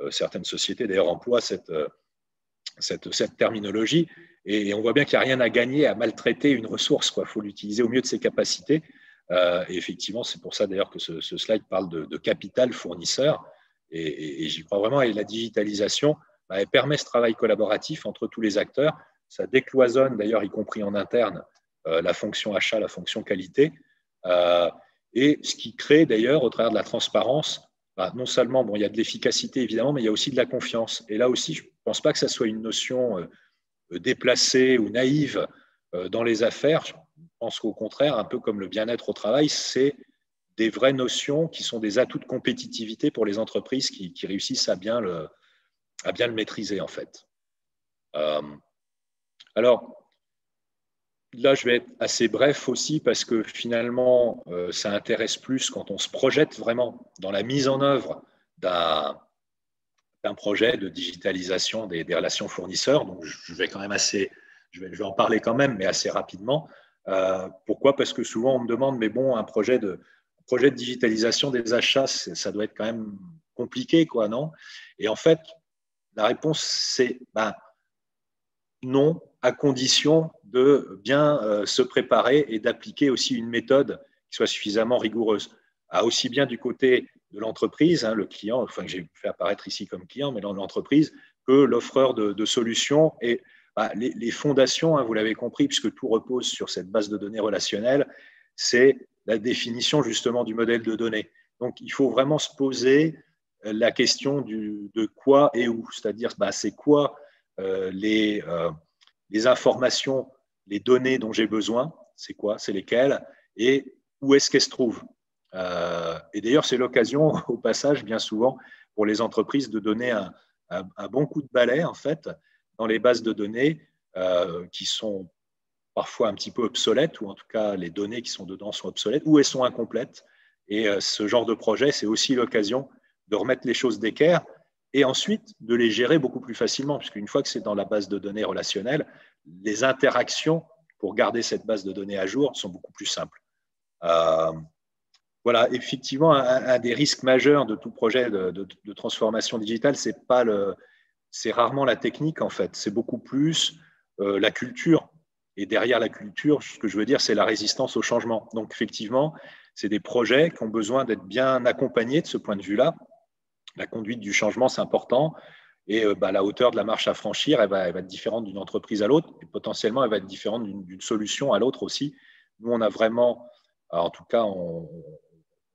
euh, certaines sociétés, d'ailleurs, emploient cette, euh, terminologie. Et, on voit bien qu'il n'y a rien à gagner à maltraiter une ressource. Il faut l'utiliser au mieux de ses capacités. Euh, et effectivement, c'est pour ça d'ailleurs que ce, slide parle de, capital fournisseur. Et, j'y crois vraiment. Et la digitalisation, bah, elle permet ce travail collaboratif entre tous les acteurs. Ça décloisonne d'ailleurs, y compris en interne, la fonction achat, la fonction qualité. Euh, et ce qui crée d'ailleurs, au travers de la transparence, bah, non seulement bon, il y a de l'efficacité évidemment, mais il y a aussi de la confiance. Et là aussi, je ne pense pas que ça soit une notion euh, déplacée ou naïve euh, dans les affaires. Je pense qu'au contraire, un peu comme le bien-être au travail, c'est des vraies notions qui sont des atouts de compétitivité pour les entreprises qui, réussissent à bien, le, maîtriser en fait. alors, Là, je vais être assez bref aussi parce que finalement, euh, ça intéresse plus quand on se projette vraiment dans la mise en œuvre d'un projet de digitalisation des, relations fournisseurs. Donc, je vais quand même assez je vais, en parler quand même, mais assez rapidement. Pourquoi? Parce que souvent on me demande, mais bon, un projet de, projet de digitalisation des achats, ça doit être quand même compliqué, quoi, non? Et en fait, la réponse, c'est ben, non, à condition de bien euh, se préparer et d'appliquer aussi une méthode qui soit suffisamment rigoureuse. À aussi bien du côté de l'entreprise, hein, le client, enfin que j'ai fait apparaître ici comme client, mais dans l'entreprise, que l'offreur de, solutions et ben, les, fondations, hein, vous l'avez compris, puisque tout repose sur cette base de données relationnelle, c'est la définition justement du modèle de données. Donc, il faut vraiment se poser euh, la question de quoi et où, c'est-à-dire bah, c'est quoi euh, les, euh, les, informations, les données dont j'ai besoin, c'est quoi, c'est lesquelles, et où est-ce qu'elles se trouvent. et d'ailleurs, c'est l'occasion, *laughs* au passage, bien souvent, pour les entreprises de donner un, bon coup de balai, en fait, dans les bases de données qui sont parfois un petit peu obsolètes, ou en tout cas les données qui sont dedans sont obsolètes, ou elles sont incomplètes. Et euh, ce genre de projet, c'est aussi l'occasion de remettre les choses d'équerre et ensuite de les gérer beaucoup plus facilement, puisqu'une fois que c'est dans la base de données relationnelle, les interactions pour garder cette base de données à jour sont beaucoup plus simples. Euh, voilà, effectivement, un, des risques majeurs de tout projet de, transformation digitale, c'est pas le, c'est rarement la technique en fait, c'est beaucoup plus euh, la culture et derrière la culture, ce que je veux dire, c'est la résistance au changement. Donc, effectivement, c'est des projets qui ont besoin d'être bien accompagnés de ce point de vue-là. La conduite du changement, c'est important. Et euh, bah, la hauteur de la marche à franchir, elle va, être différente d'une entreprise à l'autre. Et potentiellement, elle va être différente d'une solution à l'autre aussi. Nous, on a vraiment, en tout cas, on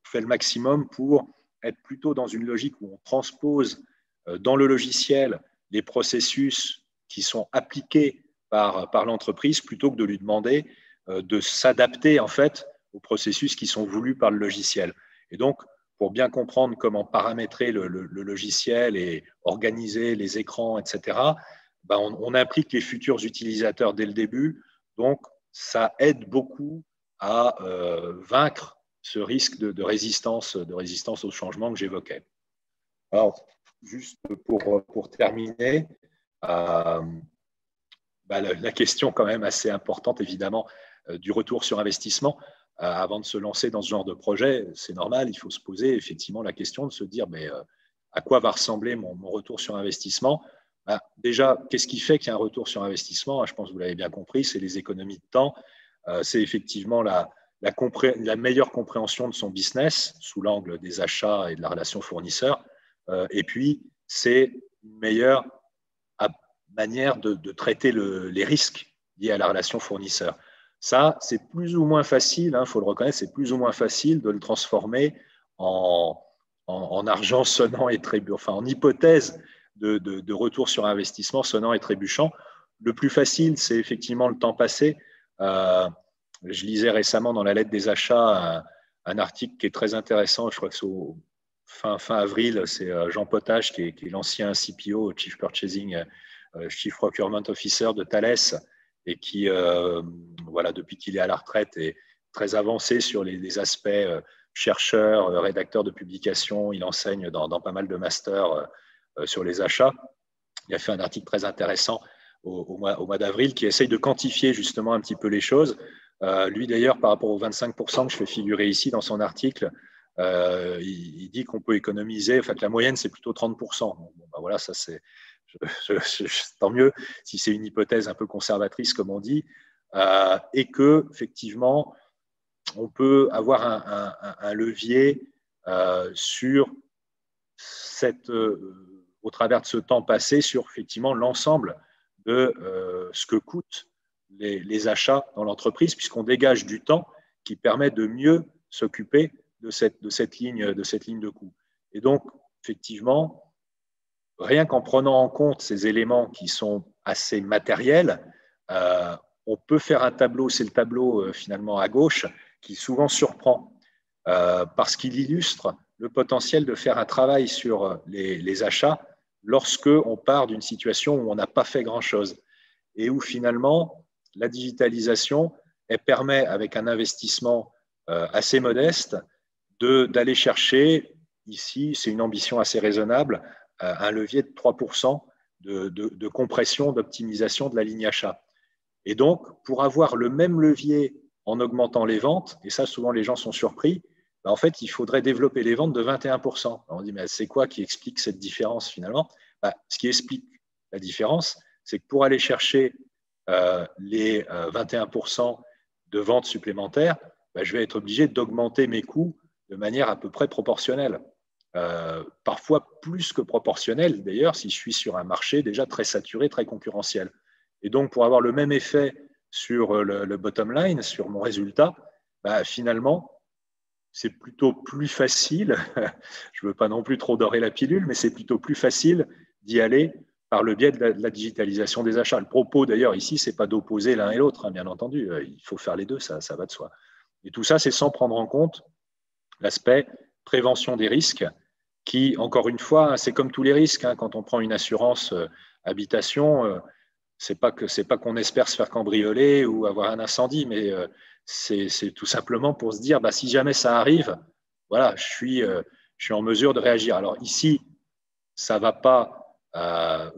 fait le maximum pour être plutôt dans une logique où on transpose euh, dans le logiciel les processus qui sont appliqués par, par l'entreprise plutôt que de lui demander euh, de s'adapter en fait aux processus qui sont voulus par le logiciel. Et donc, pour bien comprendre comment paramétrer le, logiciel et organiser les écrans, etc., ben on, implique les futurs utilisateurs dès le début. Donc, ça aide beaucoup à euh, vaincre ce risque de, résistance, de résistance au changement que j'évoquais. Alors, juste pour, terminer, euh, bah, la, question quand même assez importante, évidemment, euh, du retour sur investissement. Euh, avant de se lancer dans ce genre de projet, c'est normal, il faut se poser effectivement la question de se dire, mais à quoi va ressembler mon, retour sur investissement? Bah, Déjà, qu'est-ce qui fait qu'il y a un retour sur investissement? Je pense que vous l'avez bien compris, c'est les économies de temps, c'est effectivement la, meilleure compréhension de son business sous l'angle des achats et de la relation fournisseur. Et puis, c'est une meilleure manière de, traiter les risques liés à la relation fournisseur. Ça, c'est plus ou moins facile, il hein, faut le reconnaître, c'est plus ou moins facile de le transformer en, en, argent sonnant et trébuchant, enfin en hypothèse de, retour sur investissement sonnant et trébuchant. Le plus facile, c'est effectivement le temps passé. Euh, je lisais récemment dans la lettre des achats un, article qui est très intéressant, je crois que c'est au fin, avril, c'est euh, Jean Potage, qui est, l'ancien CPO, Chief Purchasing euh, Chief Procurement Officer de Thales et qui, euh, voilà, depuis qu'il est à la retraite, est très avancé sur les, aspects euh, chercheur, rédacteur de publications. Il enseigne dans, pas mal de masters sur les achats. Il a fait un article très intéressant au, mois, au mois d'avril qui essaye de quantifier justement un petit peu les choses. lui d'ailleurs, par rapport aux 25% que je fais figurer ici dans son article, il, dit qu'on peut économiser, en fait la moyenne c'est plutôt 30%. Bon, ben voilà, ça c'est tant mieux si c'est une hypothèse un peu conservatrice, comme on dit, euh, et que effectivement, on peut avoir un, levier euh, sur cette, euh, au travers de ce temps passé, sur effectivement l'ensemble de ce que coûtent les achats dans l'entreprise, puisqu'on dégage du temps qui permet de mieux s'occuper de cette, de, cette ligne, de cette ligne de coût. Et donc, effectivement, rien qu'en prenant en compte ces éléments qui sont assez matériels, euh, on peut faire un tableau, c'est le tableau euh, finalement à gauche, qui souvent surprend euh, parce qu'il illustre le potentiel de faire un travail sur les, achats lorsque on part d'une situation où on n'a pas fait grand-chose et où finalement la digitalisation elle permet, avec un investissement assez modeste, d'aller chercher, ici c'est une ambition assez raisonnable, un levier de 3% de, compression, d'optimisation de la ligne achat. Et donc, pour avoir le même levier en augmentant les ventes, et ça souvent les gens sont surpris, bah, en fait, il faudrait développer les ventes de 21%. on dit, mais c'est quoi qui explique cette différence finalement? Bah, Ce qui explique la différence, c'est que pour aller chercher euh, les 21% euh, de ventes supplémentaires, bah, je vais être obligé d'augmenter mes coûts de manière à peu près proportionnelle. Euh, parfois plus que proportionnelle d'ailleurs, si je suis sur un marché déjà très saturé, très concurrentiel. Et donc, pour avoir le même effet sur le, bottom line, sur mon résultat, bah, finalement, c'est plutôt plus facile, *laughs* je ne veux pas non plus trop dorer la pilule, mais c'est plutôt plus facile d'y aller par le biais de la, digitalisation des achats. Le propos d'ailleurs ici, c'est pas d'opposer l'un et l'autre, hein, bien entendu, euh, il faut faire les deux, ça, ça va de soi. Et tout ça, c'est sans prendre en compte l'aspect prévention des risques, qui, encore une fois, c'est comme tous les risques, hein, quand on prend une assurance euh, habitation, euh, c'est pas pas qu'on espère se faire cambrioler ou avoir un incendie, mais c'est tout simplement pour se dire, bah, si jamais ça arrive, voilà, je suis, je suis en mesure de réagir. Alors ici, ça ne va pas euh,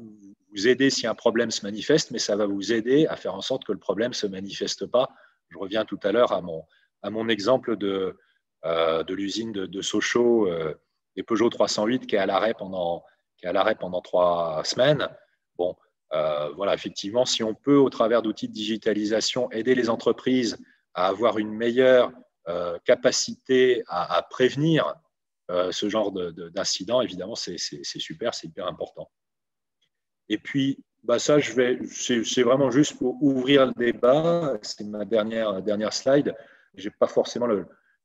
vous aider si un problème se manifeste, mais ça va vous aider à faire en sorte que le problème ne se manifeste pas. Je reviens tout à l'heure à mon, à mon exemple de, euh, de l'usine de, Sochaux euh, et Peugeot 308 qui est à l'arrêt pendant, qui est à l'arrêt pendant trois semaines. Bon, voilà, effectivement, si on peut, au travers d'outils de digitalisation, aider les entreprises à avoir une meilleure capacité à, prévenir ce genre d'incident, évidemment, c'est super, c'est hyper important. Et puis, bah ça, je vais, c'est vraiment juste pour ouvrir le débat. C'est ma dernière, dernière slide. Je pas forcément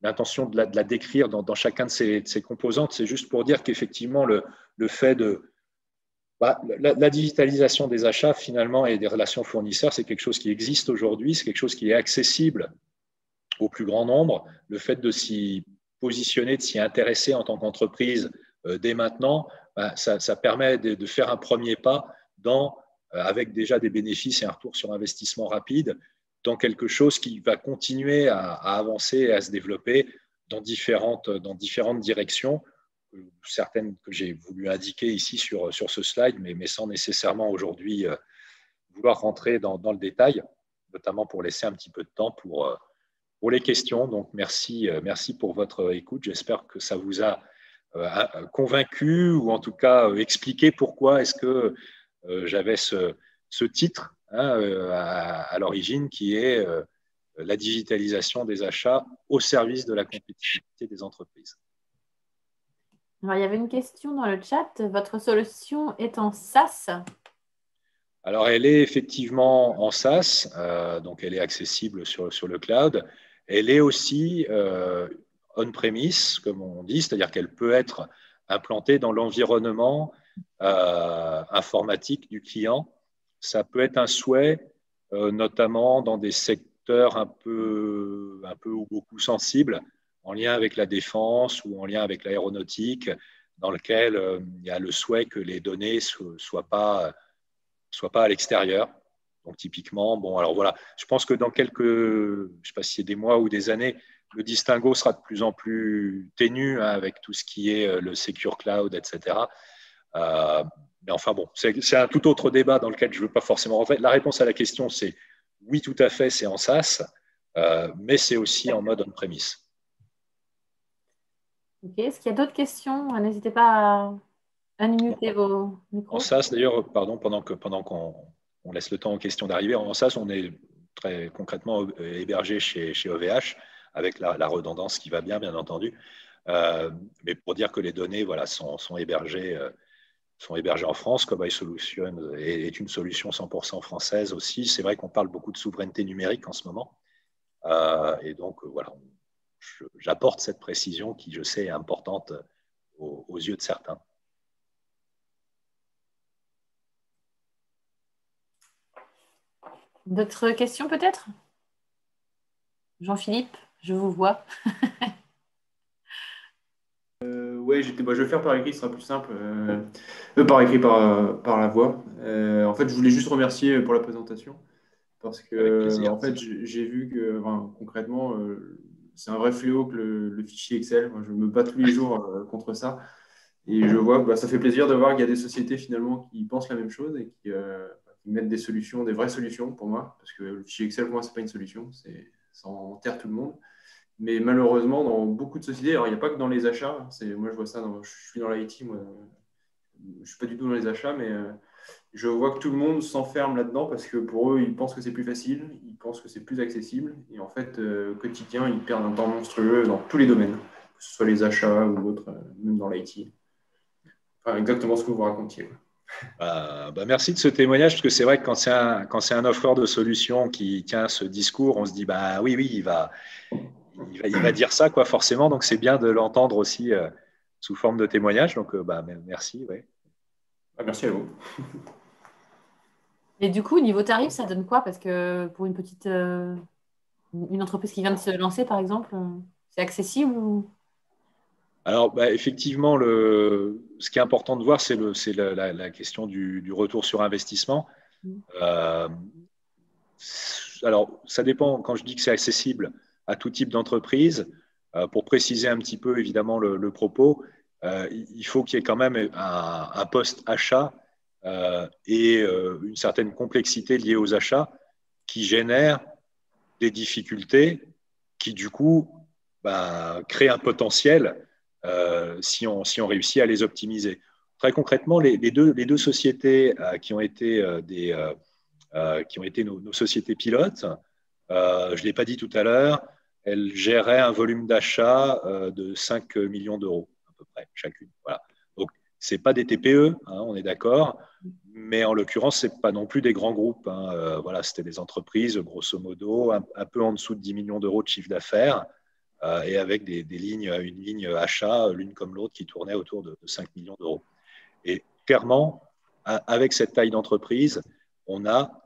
l'intention de, la décrire dans, dans chacun de de composantes. C'est juste pour dire qu'effectivement, le, fait de. Bah, la, digitalisation des achats, finalement, et des relations fournisseurs, c'est quelque chose qui existe aujourd'hui. C'est quelque chose qui est accessible au plus grand nombre. Le fait de s'y positionner, de s'y intéresser en tant qu'entreprise euh, dès maintenant, bah, ça, permet de, de, faire un premier pas dans, euh, avec déjà des bénéfices et un retour sur investissement rapide, dans quelque chose qui va continuer à, avancer et à se développer dans différentes, dans différentes directions, certaines que j'ai voulu indiquer ici sur, sur ce slide, mais, mais sans nécessairement aujourd'hui euh, vouloir rentrer dans, dans, le détail, notamment pour laisser un petit peu de temps pour, euh, pour les questions. Donc, merci, merci pour votre écoute. J'espère que ça vous a convaincu ou en tout cas expliqué pourquoi est-ce que euh, j'avais ce, titre hein, euh, à, l'origine qui est euh, la digitalisation des achats au service de la compétitivité des entreprises. Alors, il y avait une question dans le chat. Votre solution est en SaaS? Alors, elle est effectivement en SaaS, donc elle est accessible sur, sur, le cloud. Elle est aussi on-premise, comme on dit, c'est-à-dire qu'elle peut être implantée dans l'environnement euh, informatique du client. Ça peut être un souhait, euh, notamment dans des secteurs un peu, un peu ou beaucoup sensibles, en lien avec la défense ou en lien avec l'aéronautique, dans lequel euh, il y a le souhait que les données ne soient pas, soient pas à l'extérieur. Donc typiquement, bon, alors voilà, je pense que dans quelques, je sais pas si c'est des mois ou des années, le distinguo sera de plus en plus ténu hein, avec tout ce qui est le secure cloud, etc. Euh, mais enfin bon, c'est un tout autre débat dans lequel je ne veux pas forcément rentrer. La réponse à la question, c'est oui, tout à fait, c'est en SaaS, euh, mais c'est aussi en mode on-premise. Est-ce qu'il y a d'autres questions? N'hésitez pas à unmuter vos micros. En SaaS, d'ailleurs, pardon, pendant qu'on pendant qu'on laisse le temps aux questions d'arriver, en SaaS, on est très concrètement hébergé chez, chez OVH avec la, redondance qui va bien, bien entendu. Euh, mais pour dire que les données voilà, sont, sont hébergées sont hébergés en France. Cobay Solution est une solution 100% française aussi. C'est vrai qu'on parle beaucoup de souveraineté numérique en ce moment. Euh, et donc, euh, voilà, j'apporte cette précision qui, je sais, est importante aux, yeux de certains. D'autres questions peut-être? Jean-Philippe, je vous vois. *laughs* ouais, bah, je vais faire par écrit, ce sera plus simple. Euh, euh, par écrit, par, par la voix. Euh, en fait, je voulais juste remercier pour la présentation. Parce que, en fait, j'ai vu que, concrètement, c'est un vrai fléau que le, fichier Excel. je me bats tous les jours contre ça. Et je vois que bah, ça fait plaisir de voir qu'il y a des sociétés finalement qui pensent la même chose et qui, mettent des solutions, des vraies solutions pour moi, parce que le fichier Excel, pour moi, ce n'est pas une solution, c'est ça enterre tout le monde. Mais malheureusement, dans beaucoup de sociétés, alors il n'y a pas que dans les achats, moi je vois ça, je suis dans l'IT, moi, je ne suis pas du tout dans les achats, mais euh, je vois que tout le monde s'enferme là-dedans parce que pour eux, ils pensent que c'est plus facile, ils pensent que c'est plus accessible, et en fait, euh, au quotidien, ils perdent un temps monstrueux dans tous les domaines, que ce soit les achats ou autres, euh, même dans l'IT. Enfin, exactement ce que vous racontiez. *laughs* Bah, bah, merci de ce témoignage, parce que c'est vrai que quand c'est un, quand c'est un offreur de solutions qui tient ce discours, on se dit, bah oui, oui, il va, il va, dire ça, quoi, forcément. Donc, c'est bien de l'entendre aussi euh, sous forme de témoignage. Donc, euh, bah, merci. Ouais. Ah, merci à vous. *laughs* Et du coup, niveau tarif, ça donne quoi? Parce que pour une petite euh, une entreprise qui vient de se lancer, par exemple, c'est accessible ou... Alors, bah, effectivement, le, ce qui est important de voir, c'est la, la, question du, retour sur investissement. Mmh. Euh, alors, ça dépend, quand je dis que c'est accessible à tout type d'entreprise, euh, pour préciser un petit peu évidemment le, propos, euh, il faut qu'il y ait quand même un, un poste achat et une certaine complexité liée aux achats qui génèrent des difficultés qui, du coup, bah, créent un potentiel euh, si, on, si on réussit à les optimiser. Très concrètement, les, deux, les deux, sociétés euh, qui ont été, euh, des, qui ont été nos, sociétés pilotes, je ne l'ai pas dit tout à l'heure, elles géraient un volume d'achat de 5 millions d'euros à peu près chacune. Voilà. Donc, ce pas des TPE, hein, on est d'accord, mais en l'occurrence, ce pas non plus des grands groupes. Hein. voilà, C'était des entreprises, grosso modo, un, peu en dessous de 10 millions d'euros de chiffre d'affaires. Euh, et avec des, lignes, une ligne achat, l'une comme l'autre, qui tournait autour de, 5 millions d'euros. Et clairement, avec cette taille d'entreprise, on a euh,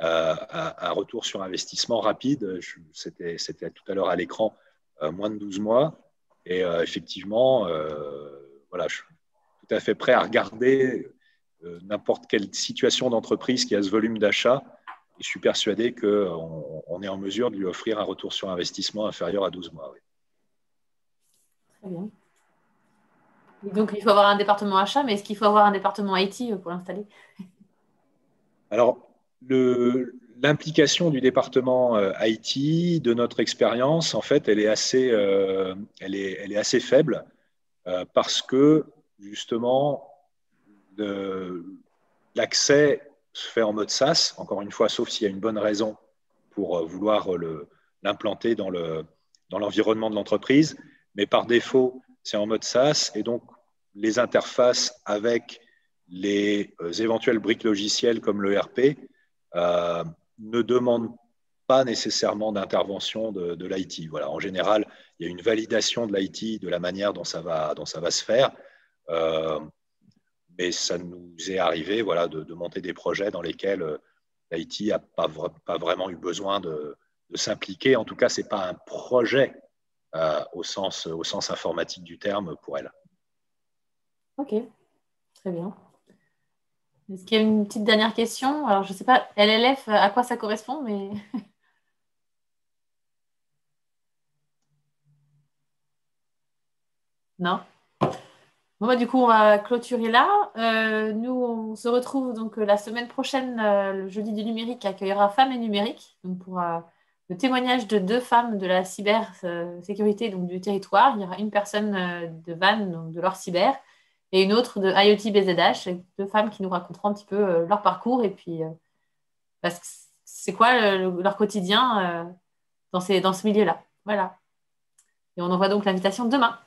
un retour sur investissement rapide. C'était tout à l'heure à l'écran, euh, moins de 12 mois. Et effectivement, voilà, je suis tout à fait prêt à regarder n'importe quelle situation d'entreprise qui a ce volume d'achat je suis persuadé qu'on on est en mesure de lui offrir un retour sur investissement inférieur à 12 mois. Très bien. donc, il faut avoir un département achat, mais est-ce qu'il faut avoir un département IT pour l'installer? Alors, l'implication du département euh, IT, de notre expérience, en fait, elle est assez, euh, elle est, elle est assez faible euh, parce que, justement, l'accès se fait en mode SaaS, encore une fois, sauf s'il y a une bonne raison pour vouloir l'implanter dans l'environnement dans de l'entreprise. Mais par défaut, c'est en mode SaaS et donc les interfaces avec les éventuelles briques logicielles comme le RP ne demandent pas nécessairement d'intervention de, l'IT. Voilà, en général, il y a une validation de l'IT de la manière dont ça va, dont ça va se faire mais ça nous est arrivé voilà, de, monter des projets dans lesquels euh, l'IT n'a pas, pas, vraiment eu besoin de, s'impliquer. En tout cas, ce n'est pas un projet euh, au, sens, au sens informatique du terme pour elle. Ok, très bien. Est-ce qu'il y a une petite dernière question? Alors, je ne sais pas, LLF, à quoi ça correspond, mais... *laughs* non? Bon, bah, du coup, on va clôturer là. Euh, nous, on se retrouve donc euh, la semaine prochaine, euh, le jeudi du numérique, qui accueillera Femmes et Numérique, donc pour le témoignage de deux femmes de la cybersécurité donc du territoire. Il y aura une personne de VAN, donc de leur cyber, et une autre de IoT BZH, deux femmes qui nous raconteront un petit peu leur parcours et puis c'est quoi leur quotidien dans, ces, dans ce milieu-là. Voilà. Et on envoie donc l'invitation demain.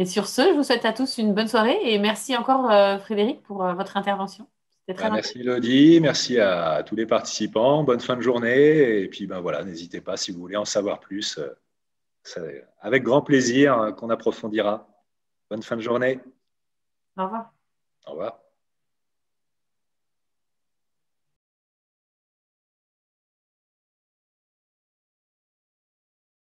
Et sur ce, je vous souhaite à tous une bonne soirée et merci encore euh, Frédéric pour euh, votre intervention. Très merci Elodie, merci à tous les participants, bonne fin de journée et puis ben voilà, n'hésitez pas si vous voulez en savoir plus, euh, avec grand plaisir qu'on approfondira. Bonne fin de journée. Au revoir. Au revoir.